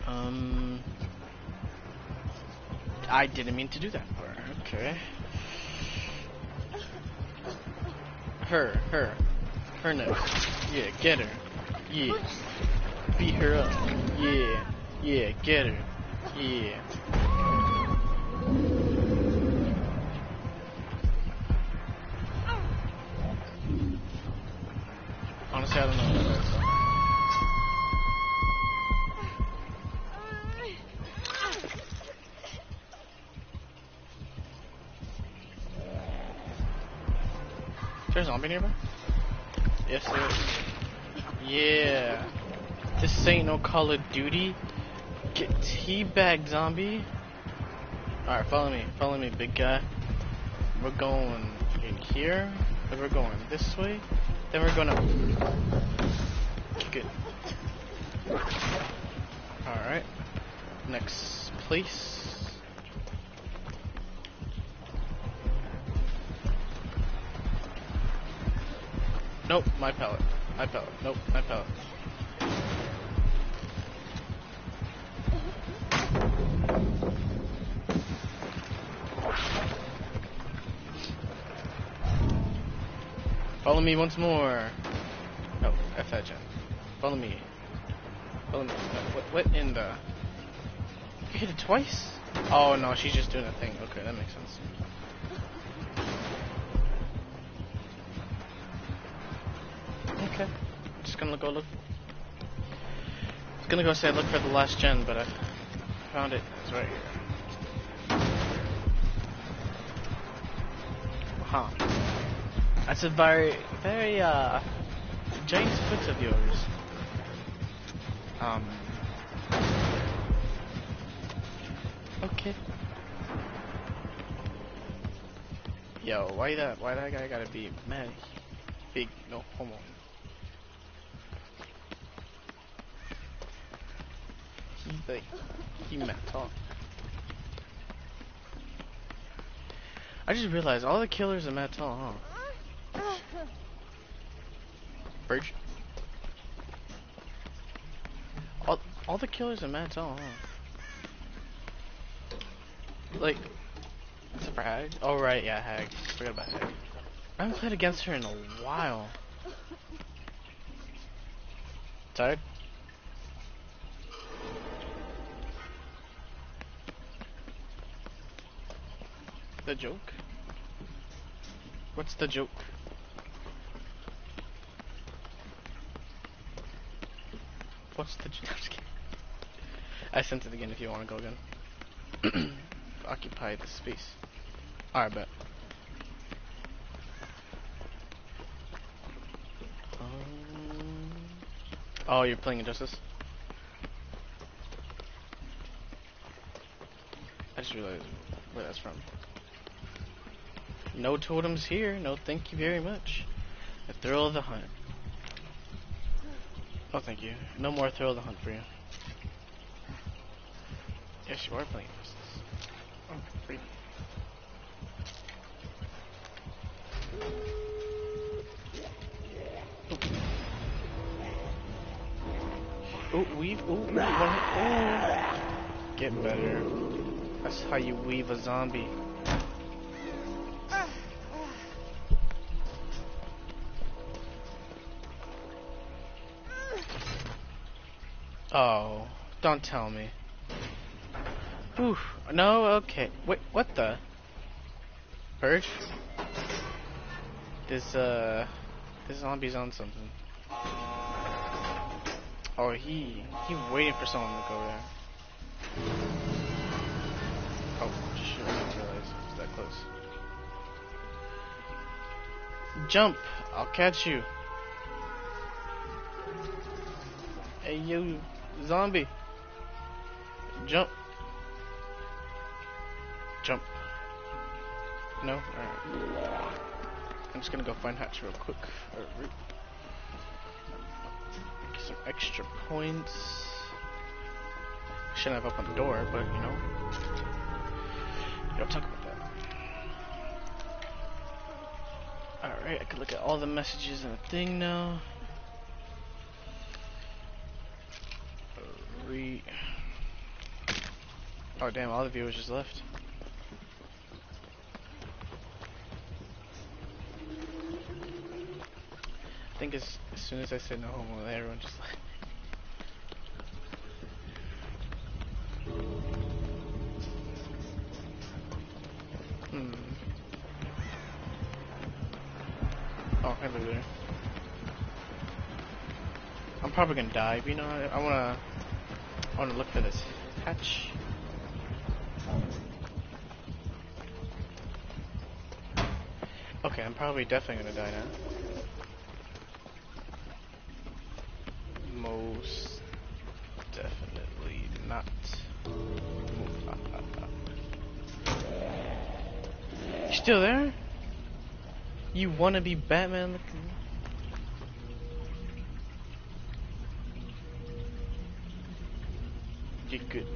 Um, I didn't mean to do that. Okay. Her, her, her next. Yeah, get her. Yeah. Beat her up. Yeah, yeah, get her. Yeah. Call of Duty. Get teabagged, zombie. Alright, follow me. Follow me, big guy. We're going in here. Then we're going this way. Then we're gonna. Good. Alright. Next place. Nope, my pallet. My pallet. Nope, my pallet. Follow me once more. Oh, F that gen. Follow me. Follow me. What, what in the... You hit it twice? Oh no, she's just doing a thing. Okay, that makes sense. Okay. Just gonna go look. I was gonna go say look for the last gen, but I found it. It's right here. Huh. That's a very, very, uh, giant foot of yours. Um. Okay. Yo, why that, why that guy gotta be mad? Big, no homo. He, like, he meant talk. I just realized all the killers are Matt Tall, huh? Bridge. All, all the killers are Matt all, huh? Like, surprise. Oh right, yeah, Hag. Forgot about Hag. I haven't played against her in a while. Tired? The joke? What's the joke? What's the joke? I sent it again if you want to go again. Occupy the space. Alright, bet. Um, oh, you're playing Injustice? I just realized where that's from. No totems here. No, thank you very much. The thrill of the hunt. Oh, thank you. No more thrill of the hunt for you. Yes, you are playing Injustice. Oh, great. Ooh, weave. Ooh, one hit. Ooh. Get better. That's how you weave a zombie. Oh, don't tell me. Ooh, no, okay. Wait, what the? Bird? This, uh, this zombie's on something. Oh, he, he waiting for someone to go there. Oh, shit, I didn't realize it was that close. Jump! I'll catch you. Hey, you, zombie. Jump. Jump. No? Alright. I'm just gonna go find Hatch real quick. Get some extra points. Shouldn't have opened the door, but you know. Don't talk about that. Alright, I can look at all the messages in the thing now. Re Oh damn, all the viewers just left. I think as, as soon as I said no homo, everyone just left. Hmm. Oh, hello there. I'm probably gonna die, but you know, I, I wanna, I wanna look for this hatch. Okay, I'm probably definitely gonna die now. You wanna be Batman? You good.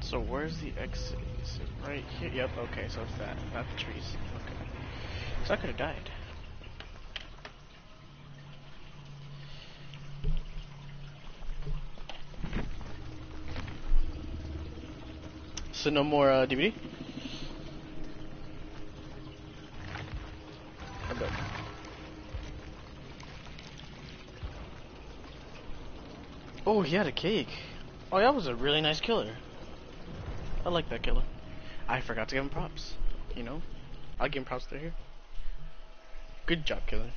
So where's the exit? Is it right here? Yep, okay, so it's that, not the trees. Okay. So I could have died. So no more uh, DBD? He had a cake. Oh, that was a really nice killer. I like that killer. I forgot to give him props. You know? I'll give him props there here. Good job, killer.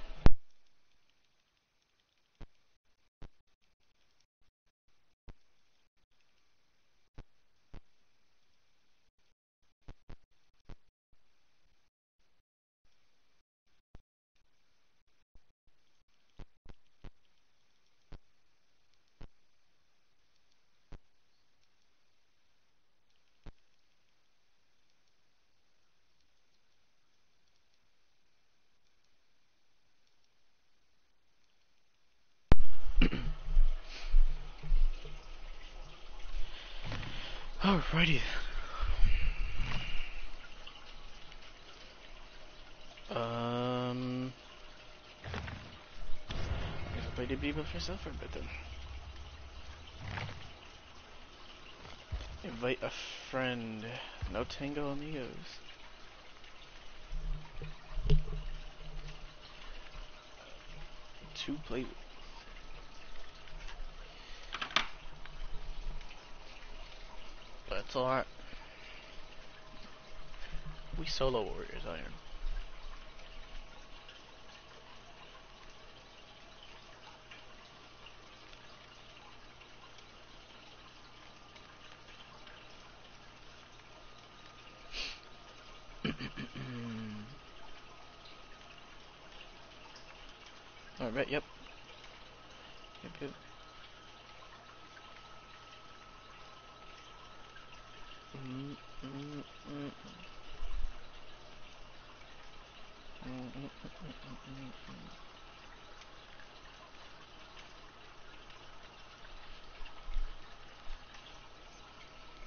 Alrighty. Um. I I'll for bit then. Invite a friend. No tango on amigos. To play with. That's alright. We solo warriors, iron. Alright, yep. Yep, yep.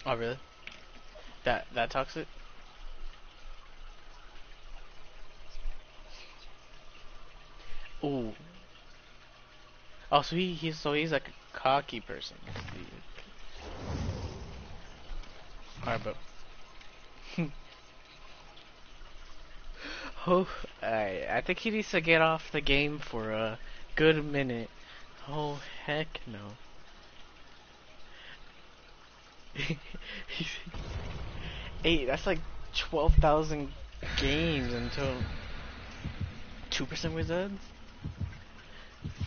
Oh really? That that toxic? Ooh. Oh, so he he's so he's like a cocky person. Alright, bro. oh, I I think he needs to get off the game for a good minute. Oh heck no. Eight. That's like twelve thousand games until two percent wizards.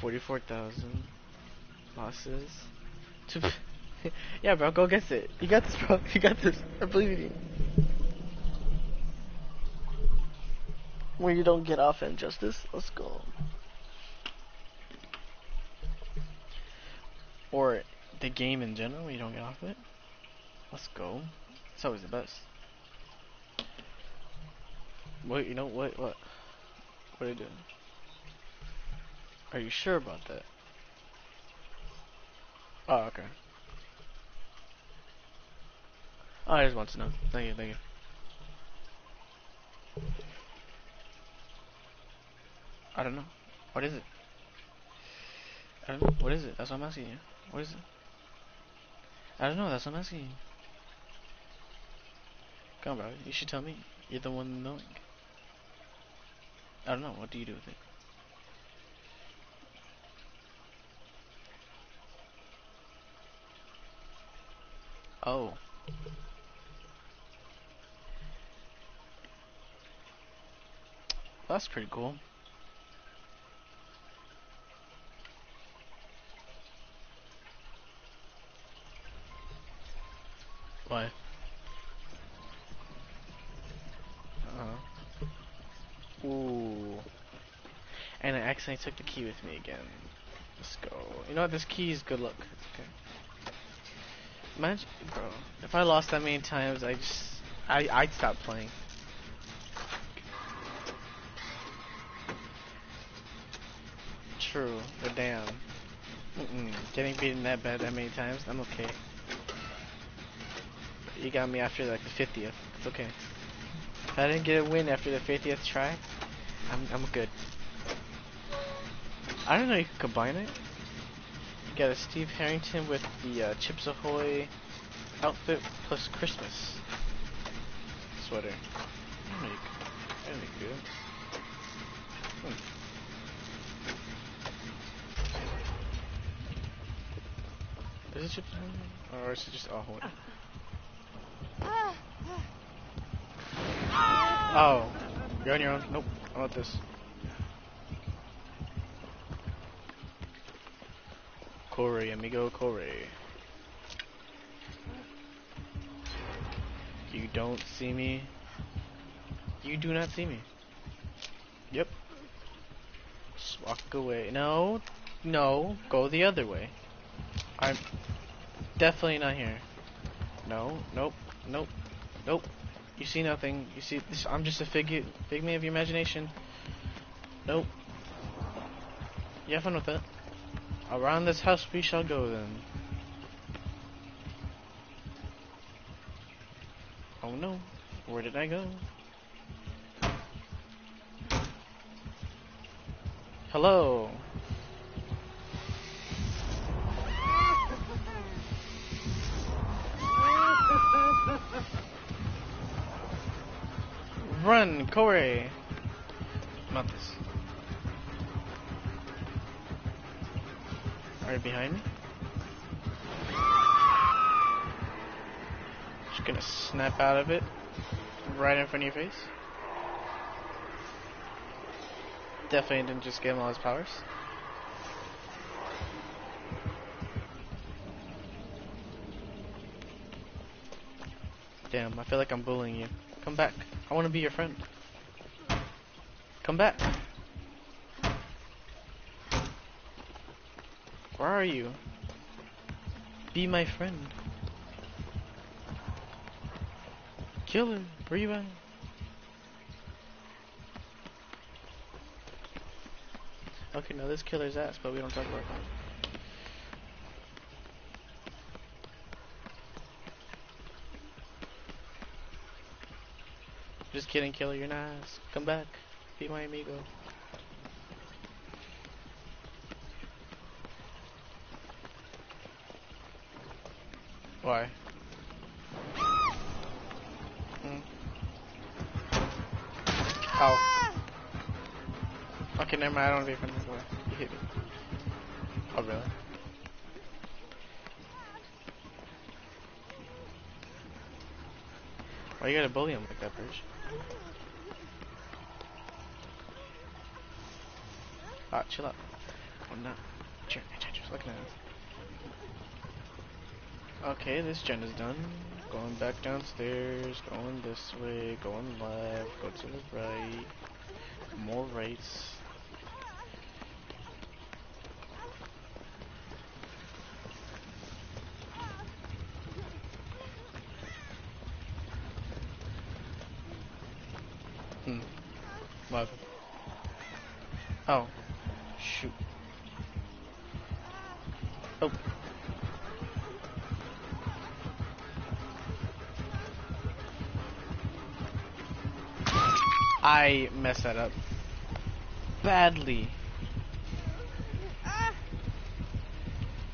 Forty-four thousand losses. Two. yeah, bro. Go guess it. You got this, bro. You got this. I believe in you. Where you don't get off injustice. Let's go. Or the game in general, you don't get off it. Let's go. It's always the best. Wait, you know what? What? What are you doing? Are you sure about that? Oh, okay. Oh, I just want to know. Thank you, thank you. I don't know. What is it? I don't know. What is it? That's what I'm asking you. What is it? I don't know. That's what I'm asking you. Come on, bro. You should tell me. You're the one knowing. I don't know. What do you do with it? Oh. That's pretty cool. Why? Uh -huh. Ooh. And I accidentally took the key with me again. Let's go. You know what? This key is good luck. It's okay. Imagine, bro. If I lost that many times, I just, I, I'd stop playing. True, but damn. Mm -mm. Getting beaten that bad that many times, I'm okay. You got me after like the 50th. It's okay. If I didn't get a win after the 50th try, I'm I'm good. I don't know. You can combine it. Got a Steve Harrington with the uh, Chips Ahoy outfit plus Christmas sweater. That'd be, that'd be good. Hmm. Is it Chips Ahoy? Or is it just Ahoy? Oh. You're on your own? Nope. I want this. Corey, amigo, Corey. You don't see me. You do not see me. Yep. Just walk away. No. No. Go the other way. I'm definitely not here. No. Nope. Nope. Nope. You see nothing. You see this I'm just a figure figment of your imagination. Nope. You have fun with that. Around this house we shall go then. Oh no. Where did I go? Hello. Run, Corey! Not this. Right behind me. Just gonna snap out of it. Right in front of your face. Definitely didn't just give him all his powers. Damn, I feel like I'm bullying you. Come back. I want to be your friend. Come back. Where are you? Be my friend. Killer, where you at? Okay, now this killer's ass, but we don't talk about that. Just kidding, killer, you're nice. Come back. Be my amigo. Why? Hmm. Ow. Okay, never mind. I don't this way. You hit me. Oh, really? Why you gotta bully him like that, Bridge? Ah, chill out. I'm not. Sure, just looking at it. Okay, this gen is done. Going back downstairs, going this way, going left, go to the right. More rights. Messed that up. Badly.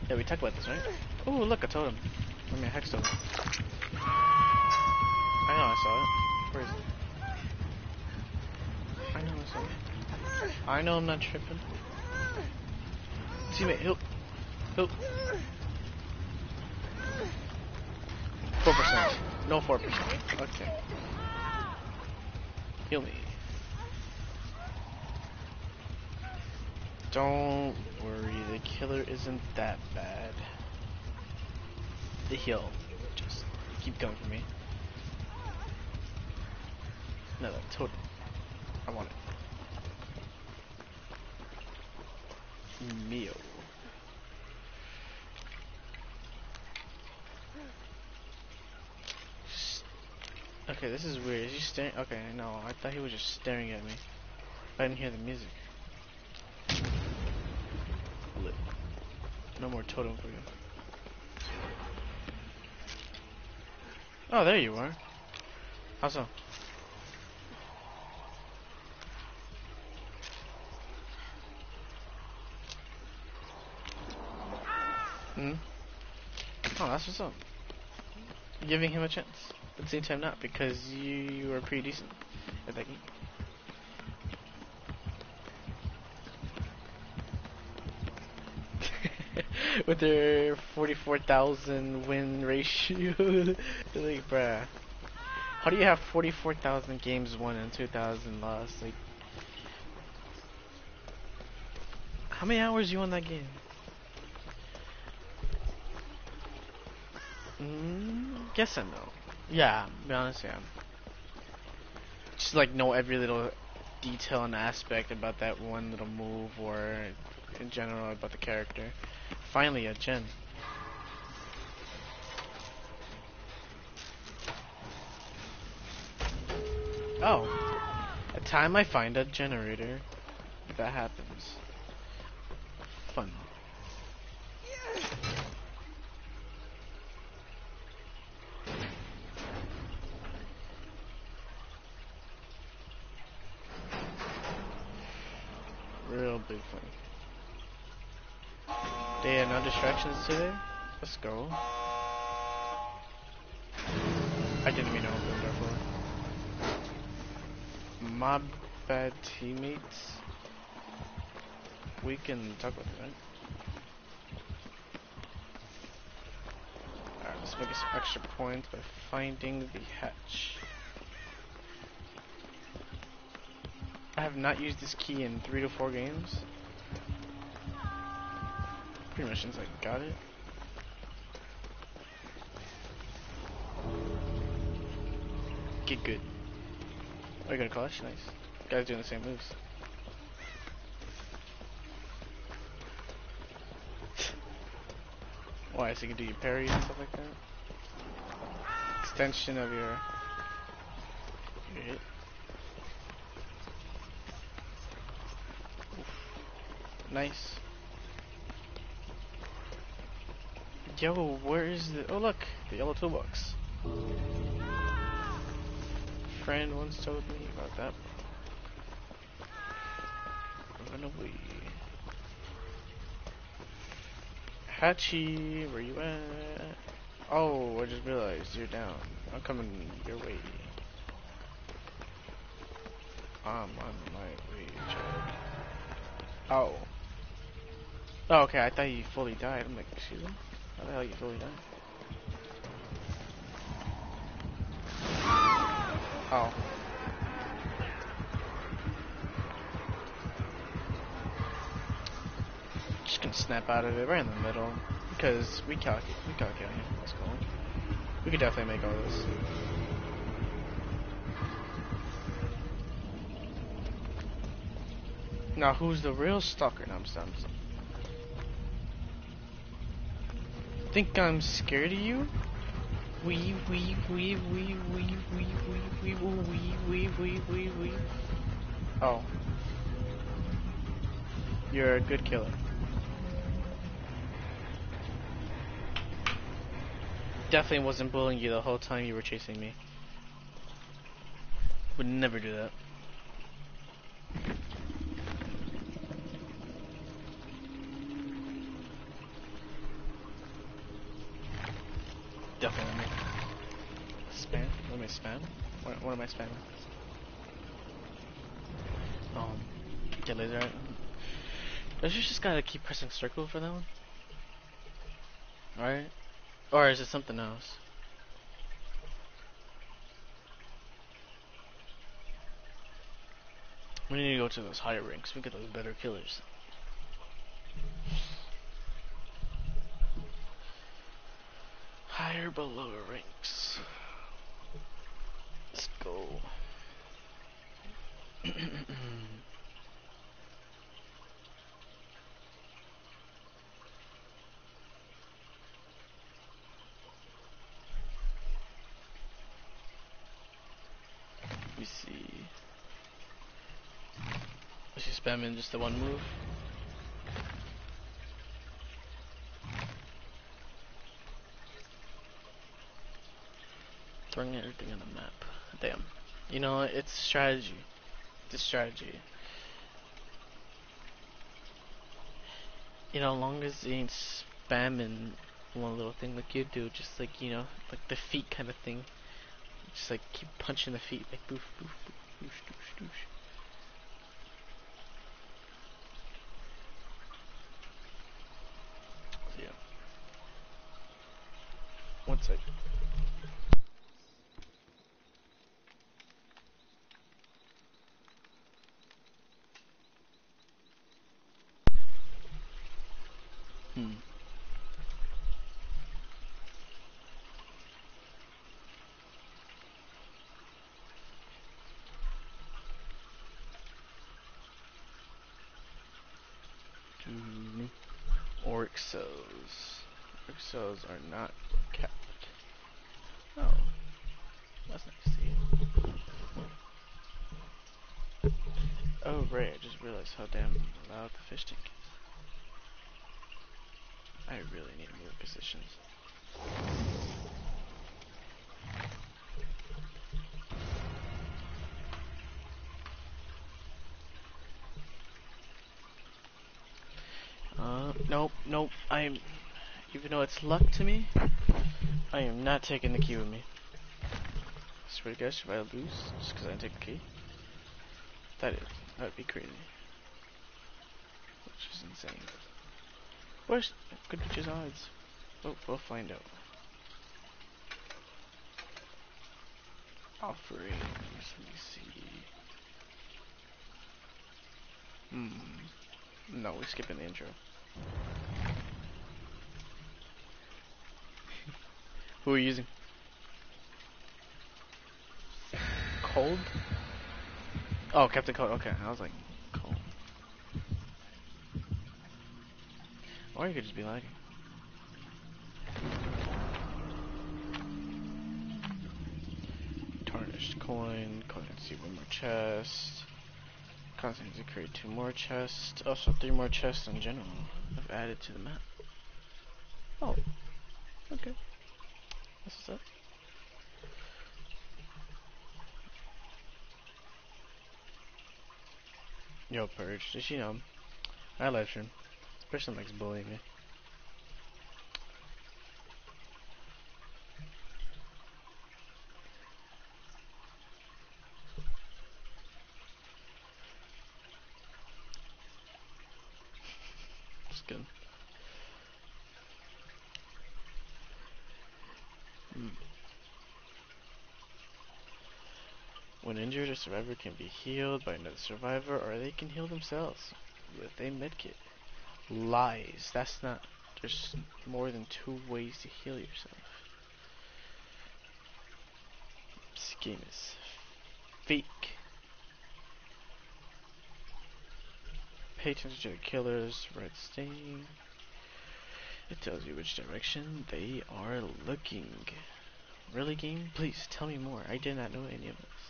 Yeah, we talked about this, right? Oh, look, a totem. I mean, a hex totem. I know I saw it. Where is it? I know I saw it. I know I'm not tripping. Teammate, help. Help. 4%. No 4%. Okay. Heal me. Don't worry, the killer isn't that bad. The heal. Just keep going for me. No, that totem. I want it. Meal. Okay, this is weird. Is he staring? Okay, no, I thought he was just staring at me. I didn't hear the music. No more totem for you. Oh, there you are. How so? Hmm? Oh, that's what's up. Giving him a chance. But at the same time not, because you, you were pretty decent at that game. With their 44,000 win ratio. like, bruh. How do you have 44,000 games won and 2,000 lost? Like, how many hours you on that game? Mm, guess I know. Yeah, be honest, yeah. Just like know every little detail and aspect about that one little move or in general about the character. Finally, a gen. Oh. A time I find a generator, that happens. Fun. Real big fun. They had no distractions today? Let's go. I didn't mean to open the door for My bad teammates. We can talk about that. Alright, let's make some extra points by finding the hatch. I have not used this key in three to four games. Much I got it. Get good. Oh, you got a clutch? Nice. Guys doing the same moves. Why, so you can do your parry and stuff like that? Extension of your, your hit. Yo, where is the... Oh look, the yellow toolbox. Friend once told me about that. Run away. Hachi, where you at? Oh, I just realized you're down. I'm coming your way. I'm on my way. Oh. Oh, okay, I thought you fully died. I'm like, excuse me? How the hell you fully died? Oh. Just gonna snap out of it right in the middle. Because we calculate, we calculate what's going on. We could definitely make all this. Now, who's the real stalker? No, I'm just, Think I'm scared of you? Wee wee wee wee wee wee wee wee wee wee wee wee wee. Oh. You're a good killer. Definitely wasn't bullying you the whole time you were chasing me. Would never do that. Definitely me. Spam? What am I spam? What, what am I spamming? Um, get laser out. Don't you just gotta keep pressing circle for that one? Alright? Or is it something else? We need to go to those higher ranks. We get those better killers. Higher below ranks. Let's go. Me see. Is she spamming just the one move? Everything on the map. Damn. You know, it's strategy. It's strategy. You know, as long as you ain't spamming one little thing like you do, just like, you know, like the feet kind of thing. Just like keep punching the feet, like boof, boof, boof, boosh, doosh, doosh. So, yeah. One sec. Hmm. Two auric cells. Auric cells are not capped. Oh. That's nice to see. Oh, right, I just realized how damn loud the fish tank is. I really need to move positions. Uh, nope, nope, I'm, though it's luck to me, I am not taking the key with me. swear to God, if I lose, just because I didn't take the key, that is, that would be crazy. Which is insane. Where's, could be just odds. Well, we'll find out. Offerings, let me see. Hmm. No, we're skipping the intro. Who are you using? Cold? Oh, Captain Cold. Okay, I was like, cold. Or you could just be lagging. Tarnished coin. Constantly one more chest. Constantly to create two more chests. Also, three more chests in general. I've added to the map. Oh. Okay. That's what's up. Yo, Purge. Did you know? I live stream. This person likes bullying me. good. Hmm. When injured, a survivor can be healed by another survivor, or they can heal themselves with a medkit. Lies. That's not. There's more than two ways to heal yourself. This game is fake. Pay attention to the killer's red stain. It tells you which direction they are looking. Really, game? Please tell me more. I did not know any of this.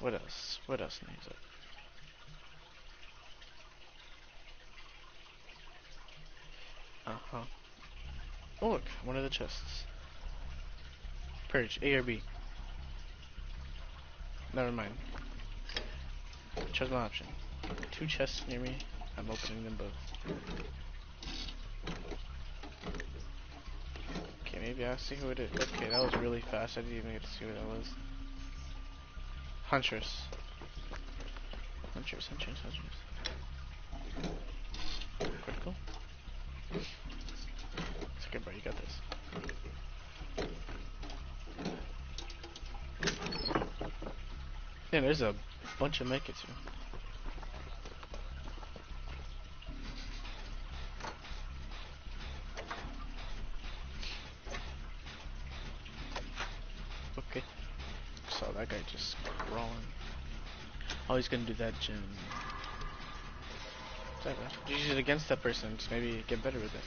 What else? What else needs it? Uh-huh. Oh look, one of the chests. Purge, A or B. Never mind. Chose my option. Two chests near me. I'm opening them both. Okay, maybe I'll see who it is. Okay, that was really fast. I didn't even get to see who that was. Huntress. Huntress, Huntress, Huntress. Critical. It's okay, bro. You got this. Yeah, there's a bunch of medkits here. Okay. Saw that guy just crawling. He's gonna do that gym. Use it against that person to maybe get better with it.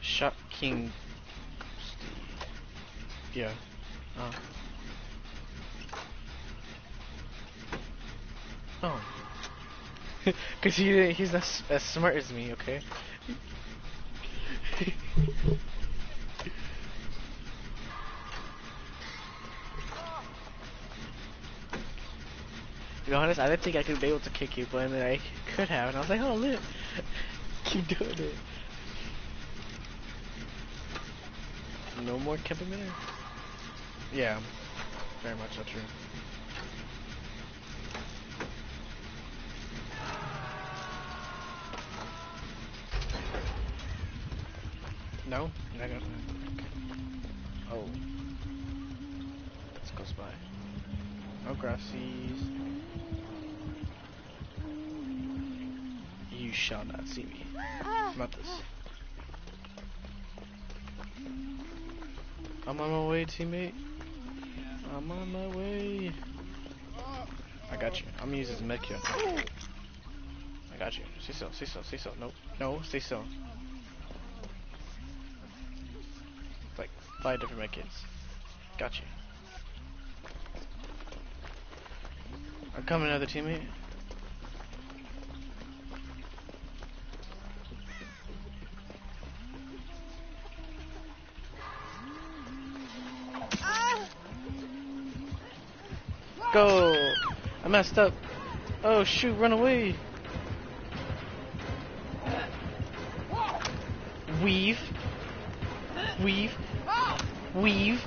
Shot King. Yeah. Oh. Oh. Cause he he's not as smart as me, okay? Honest, I didn't think I could be able to kick you, but then I could have, and I was like, oh, look, keep doing it. No more camping there? Yeah, very much so true. Teammate. I'm on my way. I got you. I'm gonna use this medkit. I got you. Stay still, stay still, stay still. Nope. No, stay still. Like five different medkits. Got you. I'm coming, other teammate. Go! I messed up. Oh shoot, run away. Weave. Weave. Weave.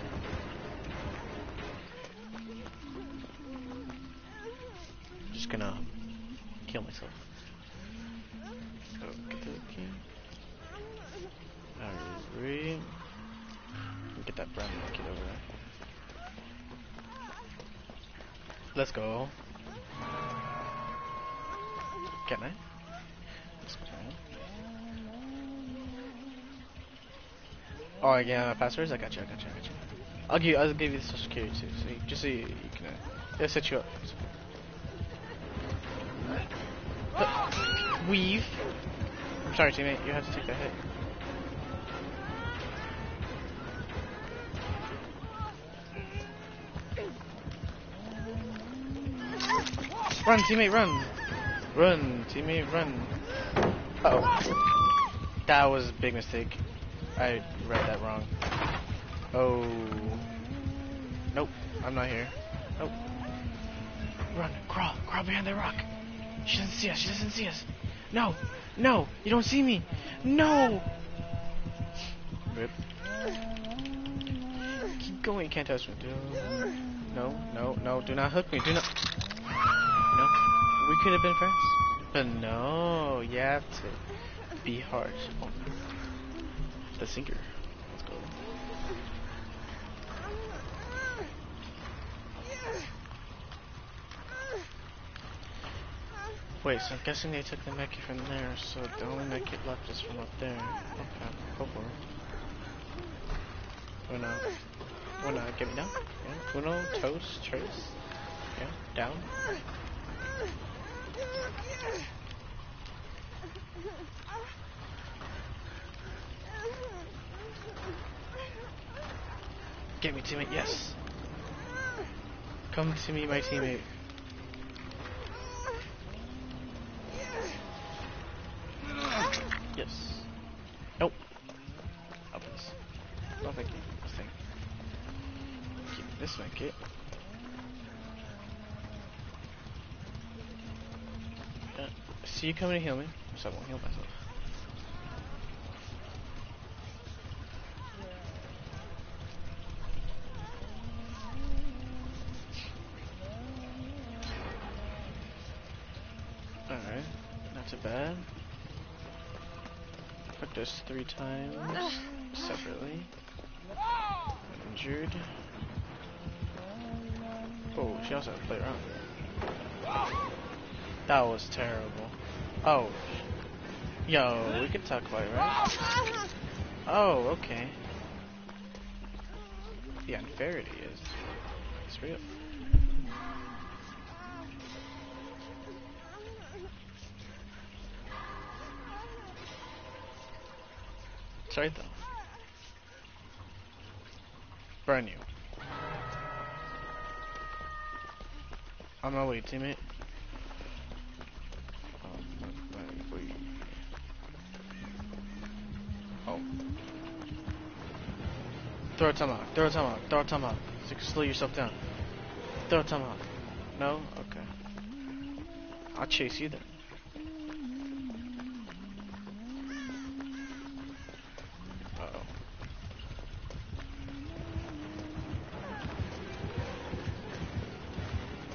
Yeah, my passwords. I got you. I got you. I got you. I'll give. I'll give you the social security too. So you, just so you, you can. Uh, it'll set you up. Weave. I'm sorry, teammate. You have to take that hit. Run, teammate, run! Run, teammate, run! Uh oh. That was a big mistake. I read that wrong. Oh. Nope, I'm not here. Nope. Run, crawl, crawl behind that rock. She doesn't see us, she doesn't see us. No, no, you don't see me. No! Rip. Keep going, you can't touch me. No, no, no, do not hook me, do not. No, we could have been friends. But no, you have to be harsh the sinker. Let's go. Wait, so I'm guessing they took the Meki from there, so the only Meki left is from up there. Okay, for it. Uno. Uno, get me down. Yeah. Uno, toes, trace. Yeah, down. Get me, teammate, yes. Come to me, my teammate. This. Uh, see you coming to heal me, so I won't heal myself. Alright, not too bad. Fuck those three times separately. Injured. She also had to play around. That was terrible. Oh. Yo, we could talk about it, right? Oh, okay. The unfairity is, is real. Sorry though. Brand new. On my way, teammate. Oh. Throw a tomahawk, throw a tomahawk, throw a tomahawk. So you slow yourself down. Throw a tomahawk. No? Okay. I'll chase you then.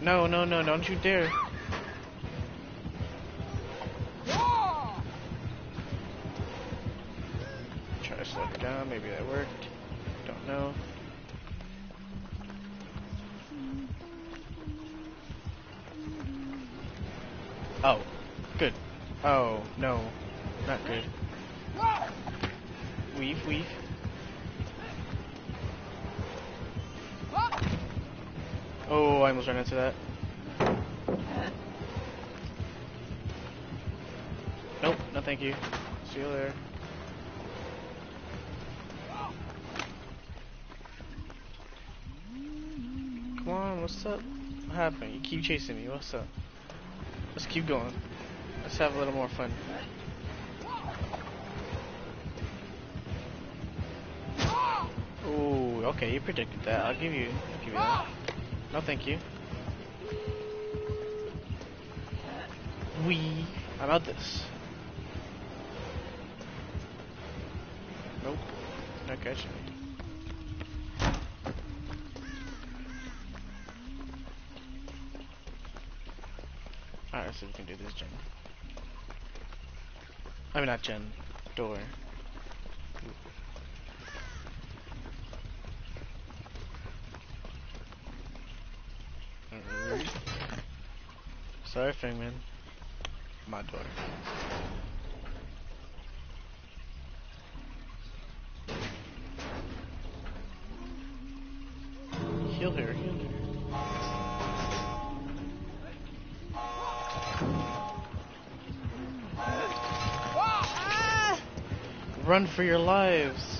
No, no, no, don't you dare. Try to slow her down, maybe that worked. Don't know. Almost ran into that. Nope, no thank you. See you later. Come on, what's up? What happened? You keep chasing me, what's up? Let's keep going. Let's have a little more fun. Ooh, okay, you predicted that. I'll give you, I'll give you that. No, thank you. We. How about this? Nope. Not catching me. Alright, if we can do this gen. I mean, not gen. Door. Alright. Sorry, Fangman. My daughter. Heal her, heal her. Run for your lives.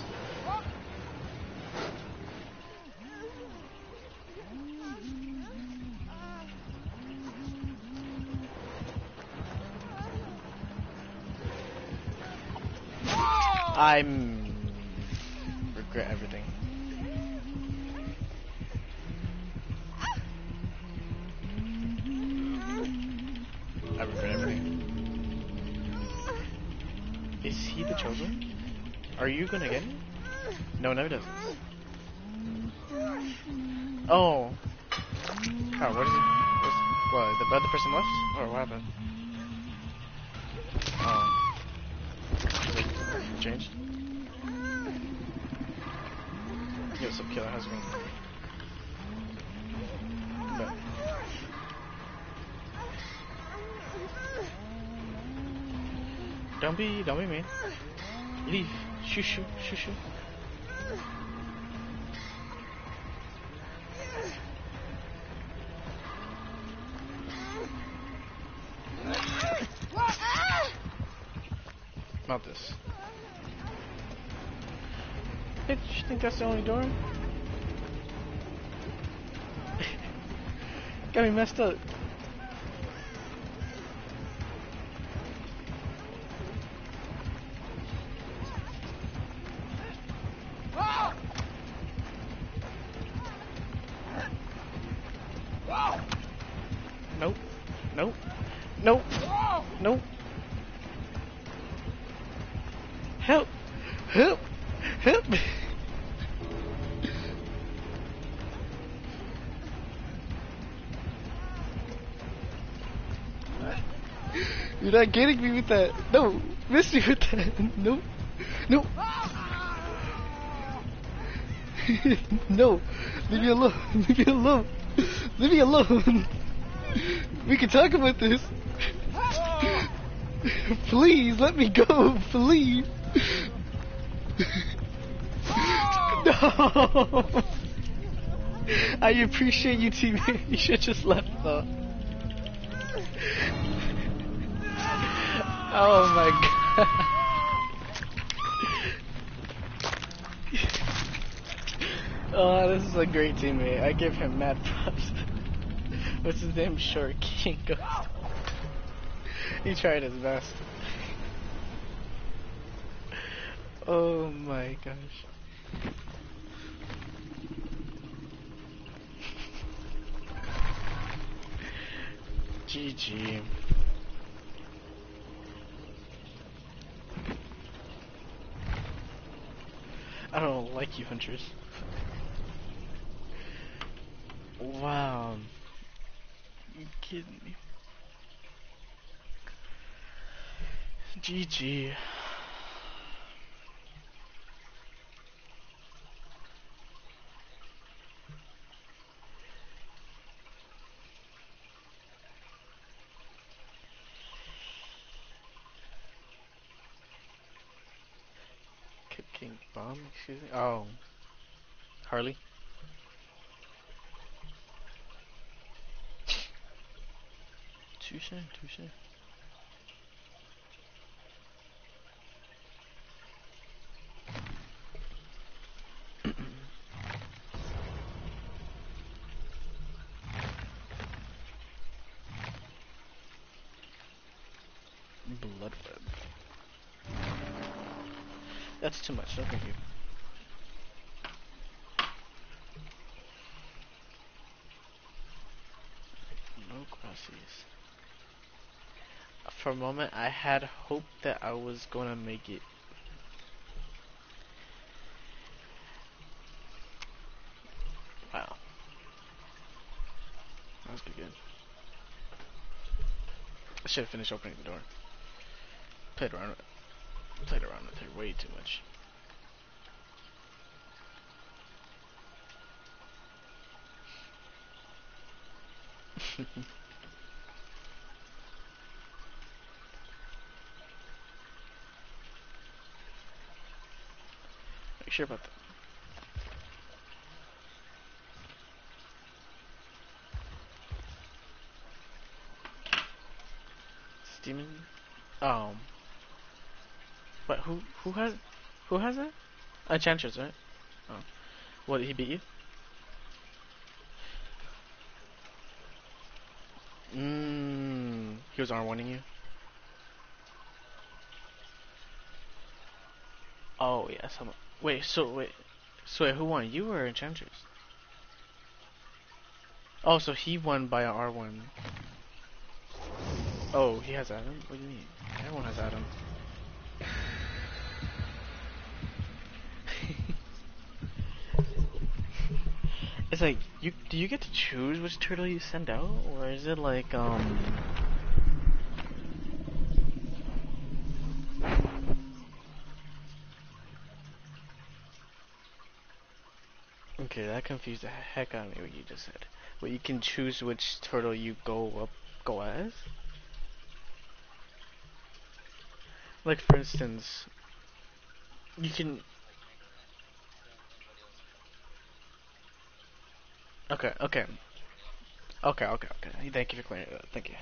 Shoo. Not this. Bitch, you think that's the only door? Got me messed up. Not getting me with that. No, miss me with that. No, no. no, leave me alone. Leave me alone. Leave me alone. We can talk about this. Please let me go. Please. No. I appreciate you, teammate. You should just left though. Oh my god. oh, this is a great teammate. I give him mad props. What's his name? Short King Ghost. he tried his best. Oh my gosh. GG. I you, hunters. wow. You kidding me? GG. Excuse me? Oh. Harley? Touche, touche. Blood web. That's too much, no thank you. No crossies. For a moment, I had hope that I was gonna make it. Wow. That was pretty good. I should have finished opening the door. Played around with played around with her way too much. sure about that. Steaming. Um. But who who has who has it? Enchantress, right? Oh. What did he beat you? Mmm. He was R1ing you? Oh yeah, some wait, so wait so wait, who won? You or Enchantress? Oh, so he won by R one. Oh, he has Adam? What do you mean? Everyone has Adam. It's like you do you get to choose which turtle you send out, or is it like um? Okay, confused the heck out of me what you just said. But you can choose which turtle you go up go as. Like for instance, you can. Okay, okay, okay, okay, okay. Thank you for clearing it up. Thank you.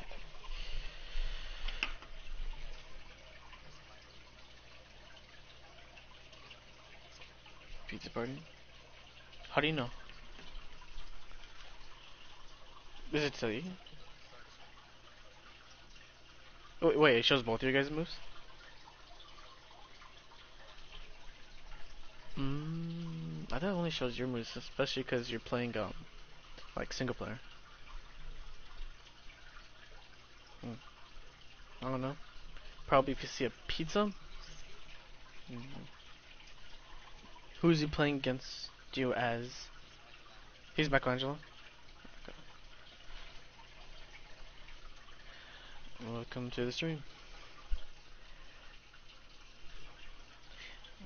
Pizza party. How do you know? Does it tell you? Wait, wait, it shows both of your guys' moves? Mm, I thought it only shows your moves, especially because you're playing, um, like, single player. Mm. I don't know. Probably if you see a pizza? Mm -hmm. Who's he playing against you as? He's Michelangelo? Welcome to the stream.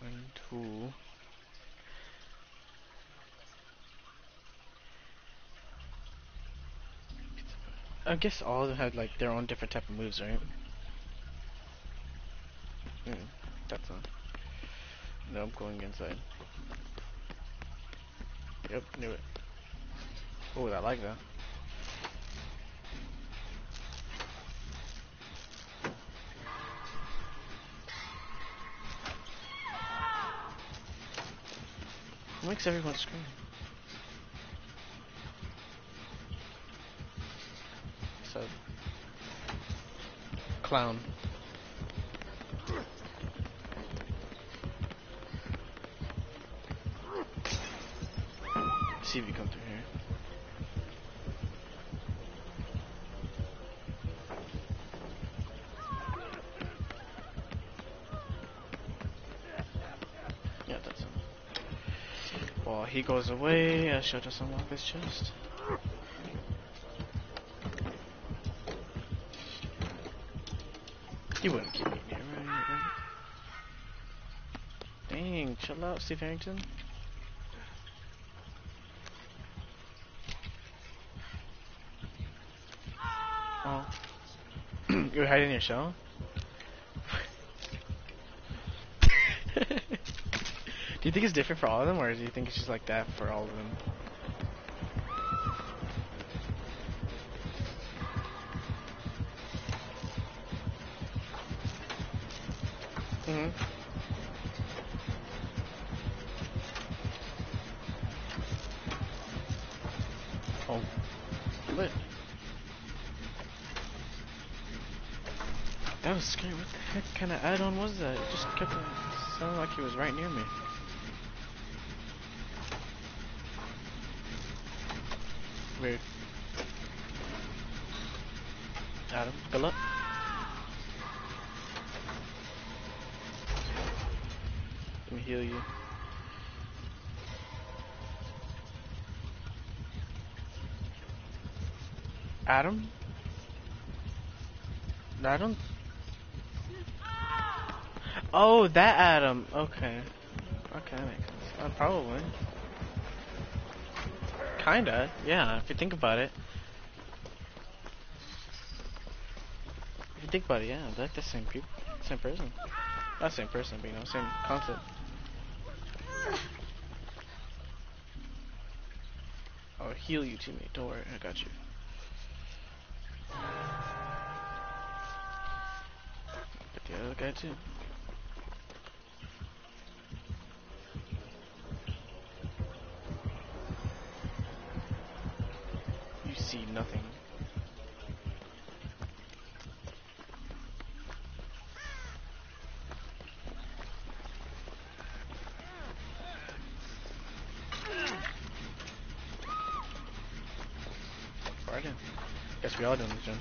One, two... I guess all of them had like their own different type of moves, right? Mm, that's all. No, I'm going inside. Yep, knew it. Oh, I like that. What makes everyone scream? So, clown. See if you come through here. Yeah, that's him. While he goes away, I should just unlock his chest. You wouldn't keep me here, right? Dang, chill out, Steve Harrington. Your shell? do you think it's different for all of them, or do you think it's just like that for all of them? That? It sounded like he was right near me. Weird. Adam, good luck. Let me heal you. Adam? Adam? Oh, that Adam. Okay. Okay, that makes sense. Uh, probably. Kinda, yeah, if you think about it. If you think about it, yeah, like the same people, same person. Not same person, but you know, same concept. I'll heal you, teammate. Don't worry, I got you. Get the other guy too. hide in the gym.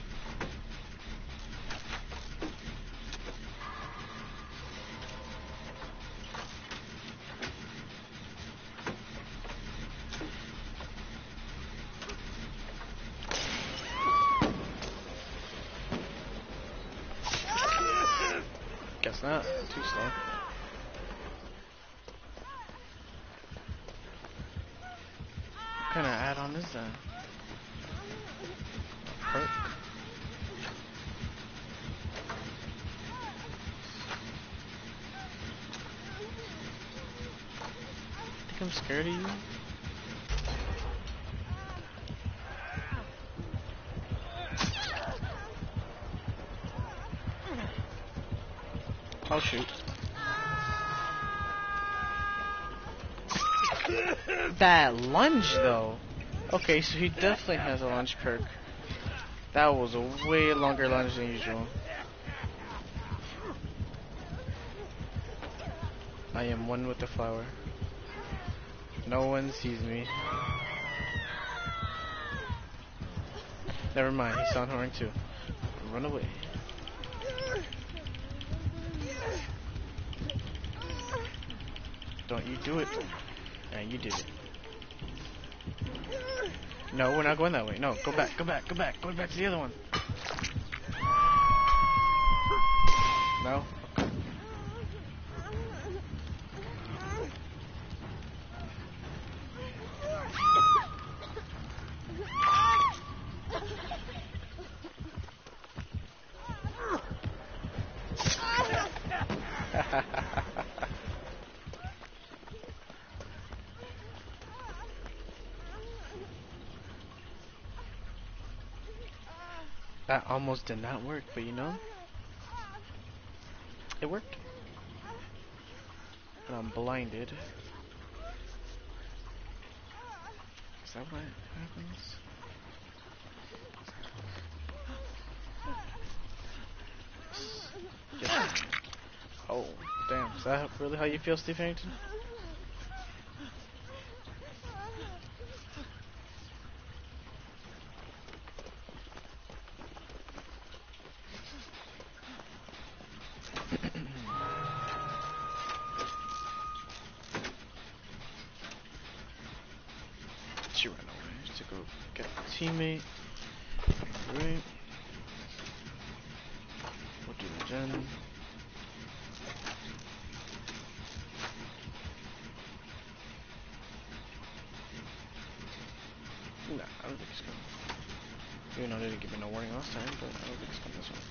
Guess not. Too slow. Scared of you? I'll shoot. That lunge though. Okay, so he definitely has a lunge perk. That was a way longer lunge than usual. I am one with the flower. No one sees me. Never mind, he's on horn too. Run away. Don't you do it. Yeah, you did it. No, we're not going that way. No, go back, go back, go back. Go back to the other one. No? that almost did not work, but you know, it worked. And I'm blinded. Is that what happens? Yes. Oh, damn. Is that really how you feel, Steve Harrington? she ran away to go get a teammate. Right. We'll do the gen. Nah, I don't think it's coming. Even though they didn't give me no warning last time, but I don't think it's coming this one.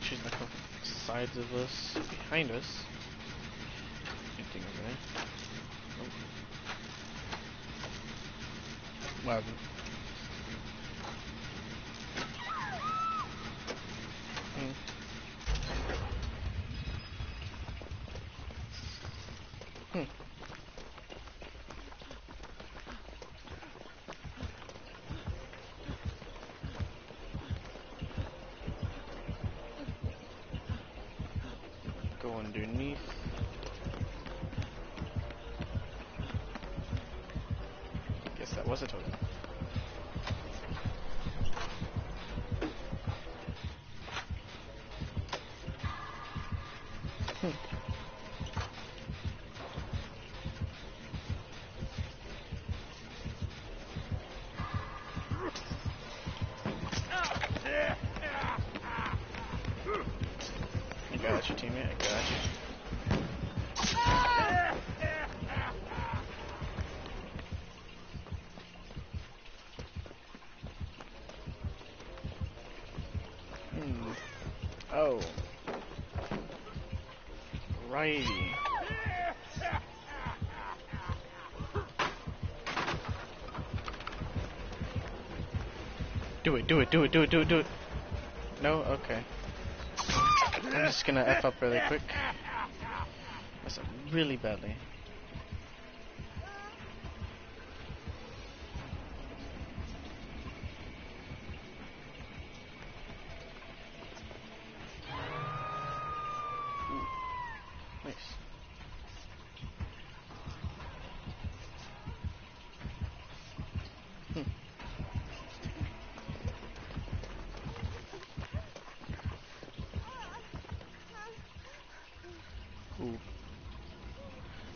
She's like on the sides of us, behind us. Teammate. I got you. Hmm. Oh. Do it, do it, do it, do it, do it, do it. No? Okay. Just gonna F up really quick. Mess up really badly.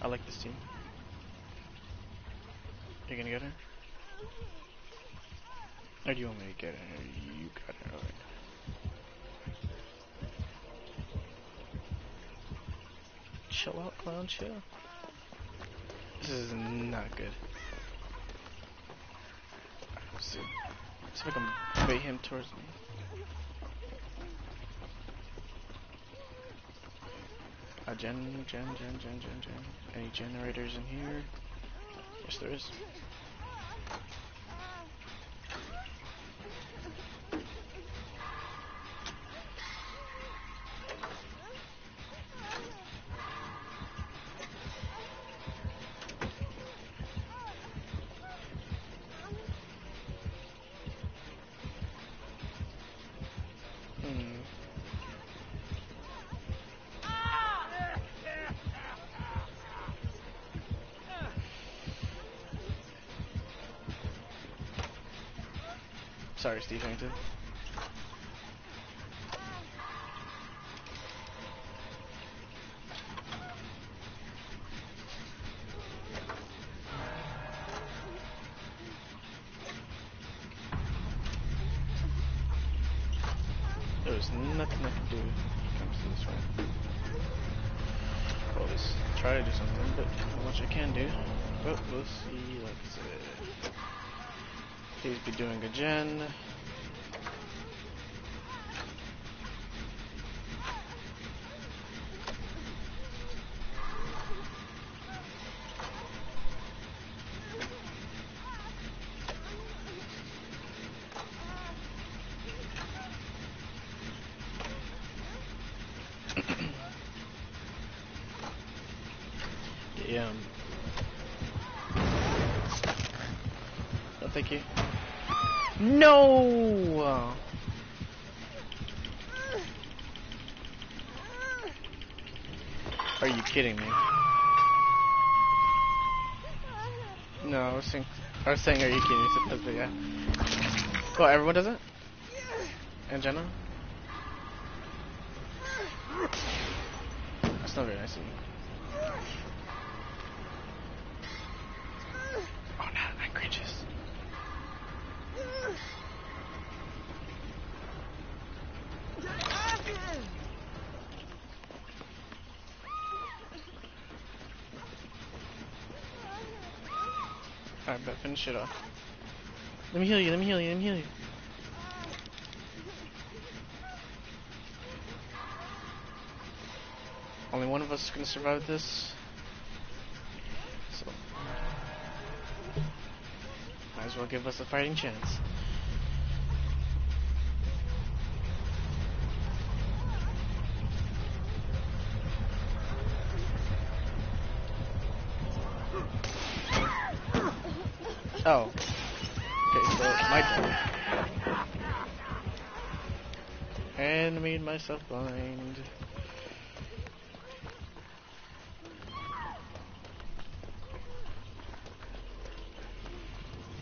I like this team. You gonna get her? Or do you want me to get it? You got. Alright. Chill out, clown, chill. This is not good. See. Let's see if I can bait him towards me. Uh, gen, gen, gen, gen, gen, gen. Any generators in here? Yes, there is. Sorry, Steve There's nothing I can do when it comes to this one. Well, let's try to do something, but not much I can do. But we'll see, like I said. Please be doing a gen. Yeah. um, No, thank you. No! Are you kidding me? No, I was saying, I was saying, are you kidding me? Yeah. Oh, everyone does it? And Jenna? That's not very nice of you. Oh no, I'm cringes. Alright, but finish it off. Let me heal you, let me heal you, let me heal you. Only one of us is gonna survive this. So might as well give us a fighting chance. Myself blind.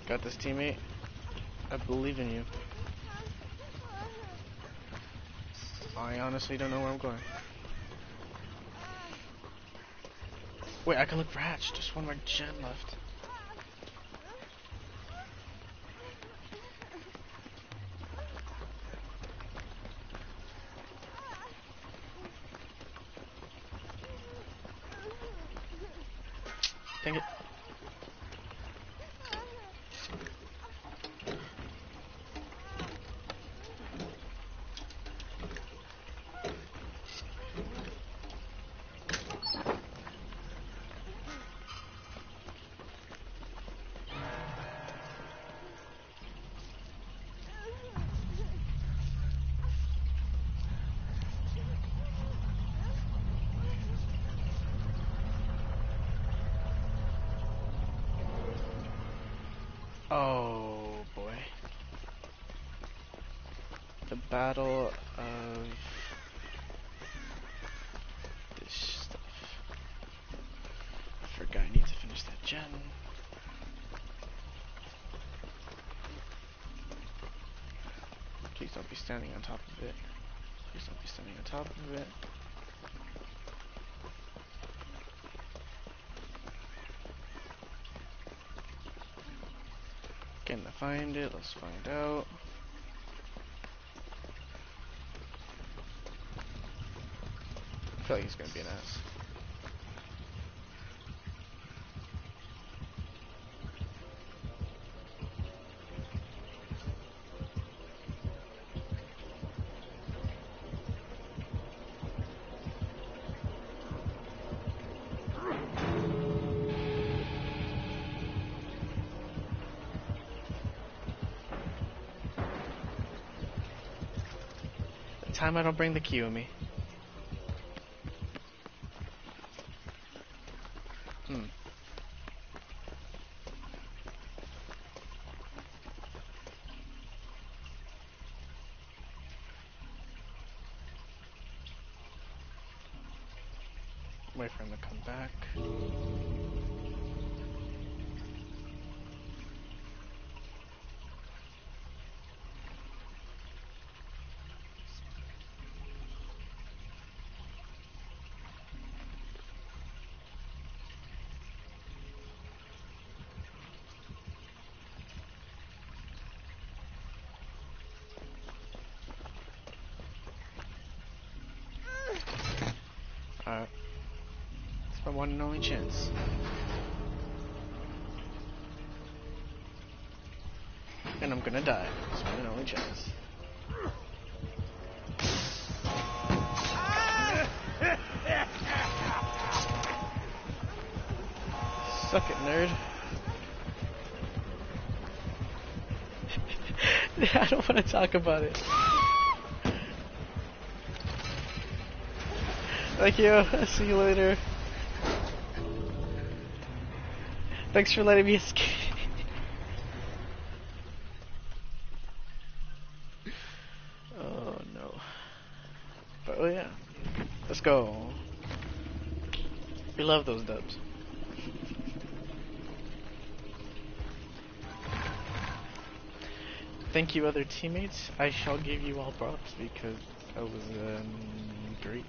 Got this teammate. I believe in you. I honestly don't know where I'm going. Wait, I can look for Hatch. Just one more gen left. Oh boy. The battle of this stuff. Forgot I need to finish that gen. Please don't be standing on top of it. Please don't be standing on top of it. second to find it. Let's find out. I feel like he's gonna be an ass. Time I don't bring the key with me. Hmm. Wait for him to come back. Alright. Only chance. And I'm gonna die. It's my only chance. Suck it, nerd. I don't want to talk about it. Thank you. See you later. Thanks for letting me escape. oh no. But oh yeah. Let's go. We love those dubs. Thank you, other teammates. I shall give you all props because that was um, great.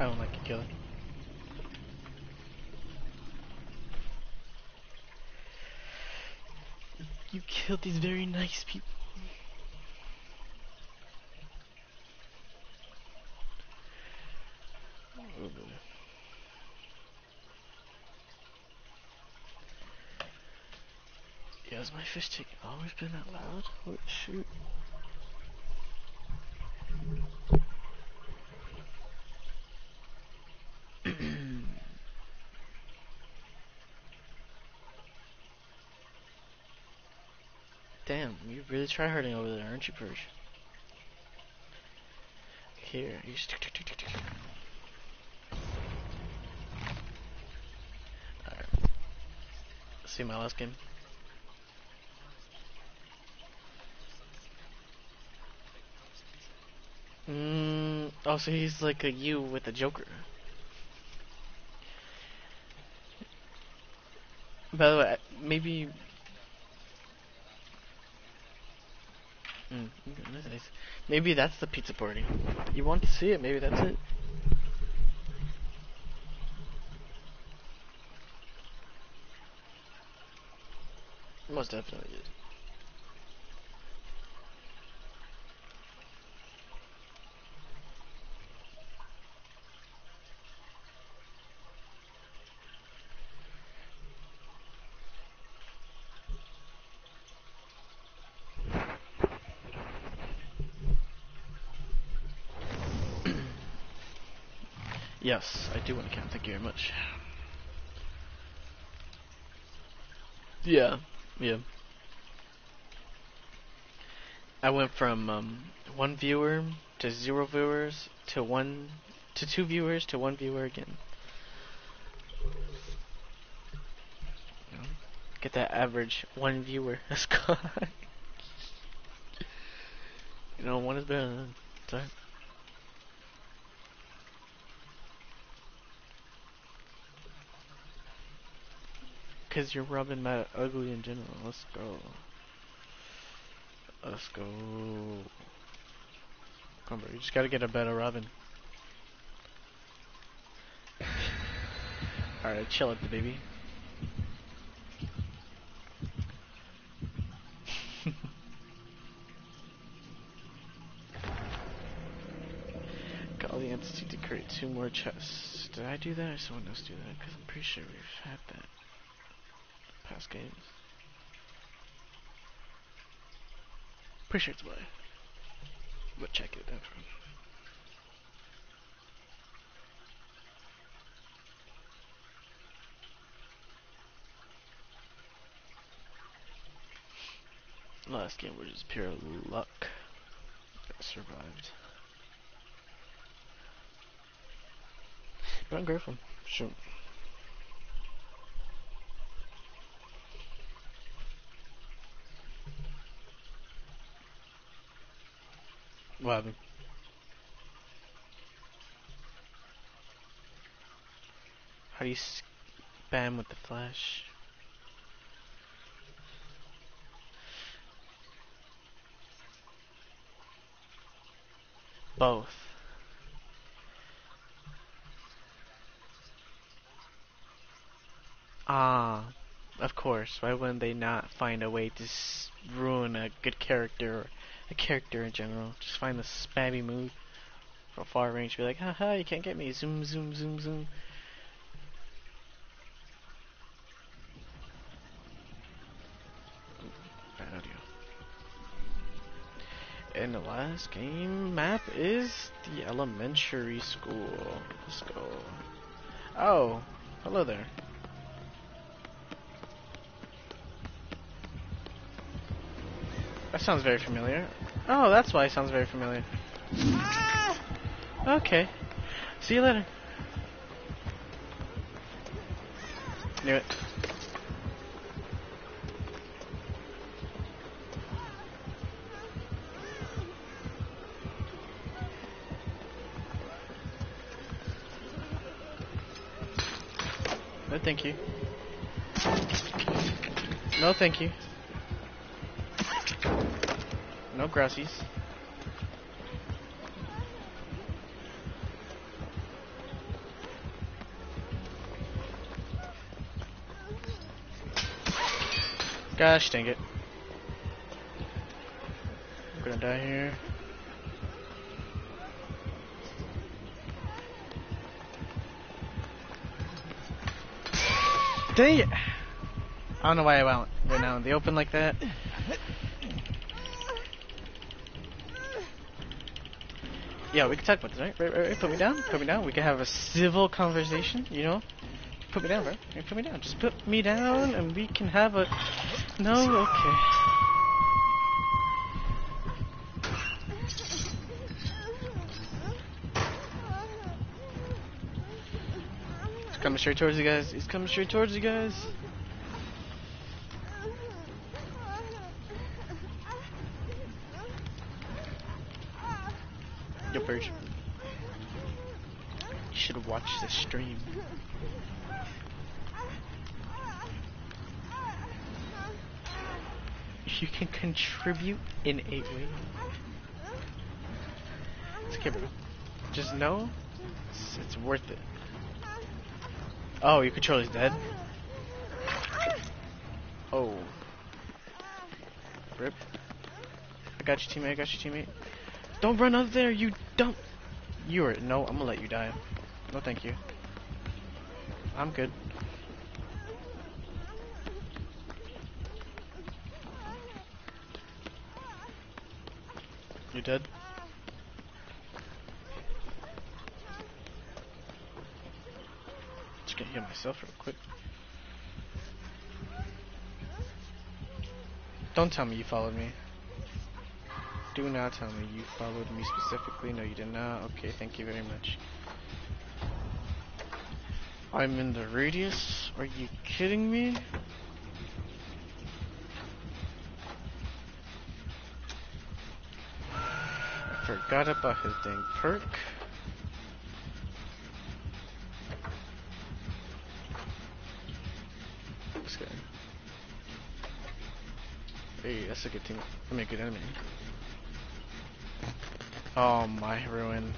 I don't like you, Kelly. Killed these very nice people. Oh. Yeah, has my fish tank always oh, been that loud? What shoot? Damn, you really try hurting over there, aren't you, Purge? Here, you just. Alright. See my last game? Mm, oh, so he's like a you with a Joker. By the way, maybe. Mm, nice. Maybe that's the pizza party. You want to see it? Maybe that's it. Most definitely is. Yes, I do want to count. Thank you very much. Yeah, yeah. I went from um, one viewer to zero viewers to one to two viewers to one viewer again. Get that average one viewer. Let's go. you know, one is better than. Cause you're rubbing my ugly in general. Let's go. Let's go. Come on, bro. You just gotta get a better Robin. Alright, chill it, the baby. Call the entity to create two more chests. Did I do that or someone else do that? Because I'm pretty sure we've had that past games. Pretty sure it's why. But check it out. Last game was just pure luck. I survived. But I'm grateful. Sure. What happened? How do you spam with the flash? Both. Ah, of course. Why wouldn't they not find a way to ruin a good character a character in general? Just find the spammy move from far range. Be like, haha, you can't get me. Zoom, zoom, zoom, zoom. in the last game map is the elementary school. Let's go. Oh, hello there. That sounds very familiar. Oh, that's why it sounds very familiar. Ah! Okay. See you later. Knew it. No, thank you. No, thank you. No grassies. Gosh dang it. I'm gonna die here. Dang it! I don't know why I went now in the open like that. Yeah, we can talk about this, right? Right, right, right? Put me down. Put me down. We can have a civil conversation, you know? Put me down, bro. Put me down. Just put me down and we can have a... No? Okay. coming straight towards you guys. He's coming straight towards you guys. Yo, Purge. You this stream. You can contribute in eight ways. It's okay, bro. Just know it's, it's worth it. Oh, your controller's dead? Oh. Rip. I got your teammate. I got your teammate. Don't run up there, you dumb. You are. No, I'm gonna let you die. No, thank you. I'm good. You dead? Just gonna myself real quick. Don't tell me you followed me. Do not tell me you followed me specifically. No, you did not. Okay, thank you very much. I'm in the radius? Are you kidding me? I forgot about his dang perk. Hey, that's a good team. I mean, good enemy. Oh my ruin.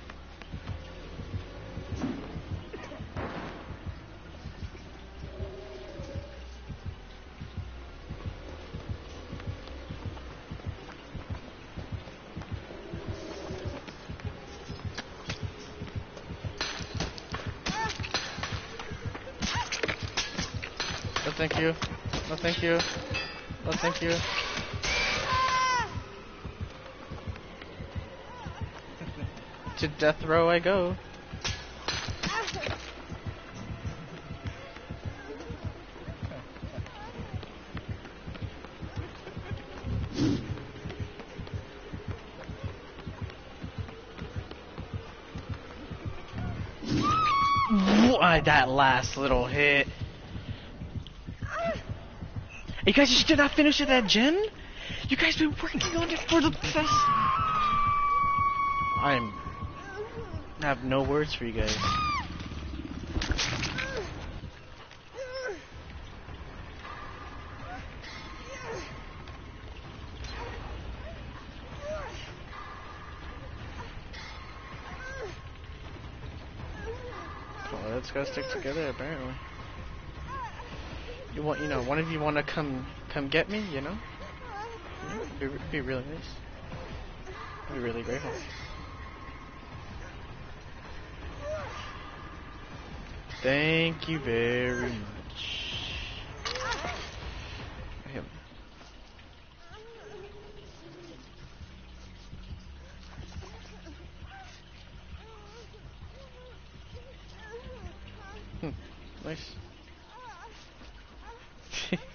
You. to death row I go. that last little hit. You guys just did not finish it that gen? You guys been working on it for the past... I'm... I have no words for you guys. gotta stick together apparently. You want, you know, one of you want to come, come get me, you know? Be, be really nice. I'd be really grateful. Thank you very much. Him. Nice.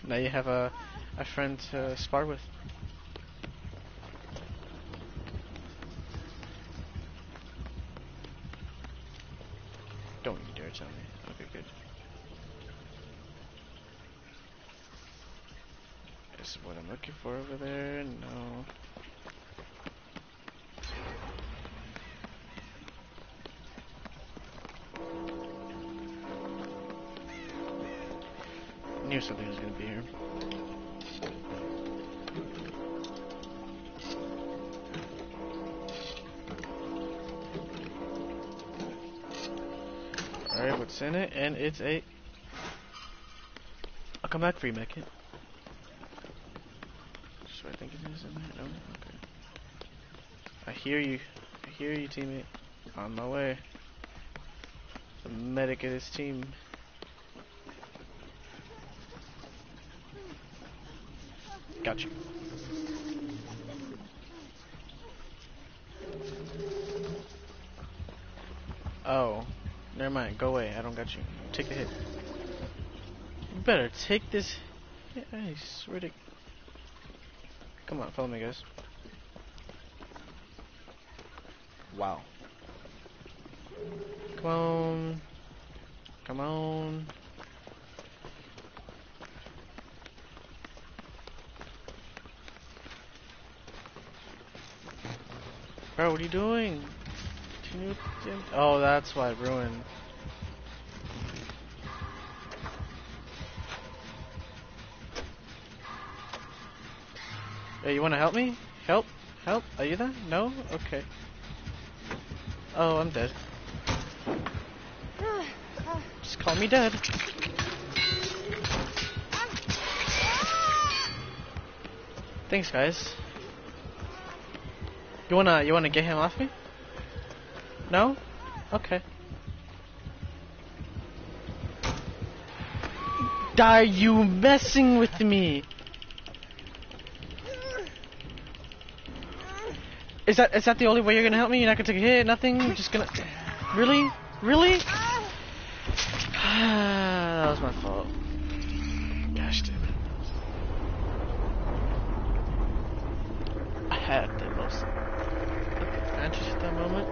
now you have a, a friend to spar with. It's eight. I'll come back for you, what I think it is in there. No? Okay. I hear you. I hear you, teammate. On my way. The medic of his team. Got you. Oh. Never mind. Go away. I don't got you. Take the hit. You better take this Yeah, I swear to... Come on, follow me, guys. Wow. Come on. Come on. Bro, what are you doing? Oh, that's why ruined. Hey, you wanna help me? Help? Help? Are you there? No? Okay. Oh, I'm dead. Just call me dead. Thanks, guys. You wanna you wanna get him off me? No? Okay. Are you messing with me? Is that is that the only way you're gonna help me? You're not gonna take a hit, nothing? You're just gonna Really? Really? that was my fault. Gosh damn it. I had the most advantage at that moment.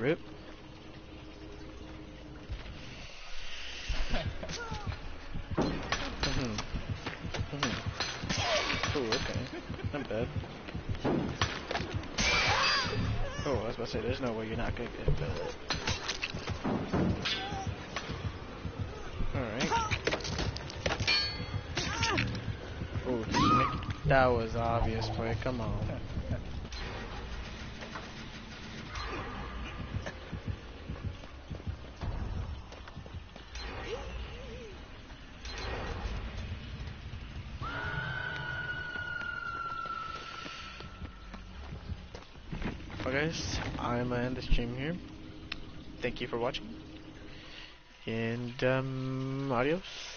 Rip. mm-hmm. Mm-hmm. Ooh, okay. Not bad. Oh, I was about to say, there's no way you're not gonna get. Alright. Oh, that was obvious play, come on. Well guys, Gonna end the stream here. Thank you for watching. And um adios.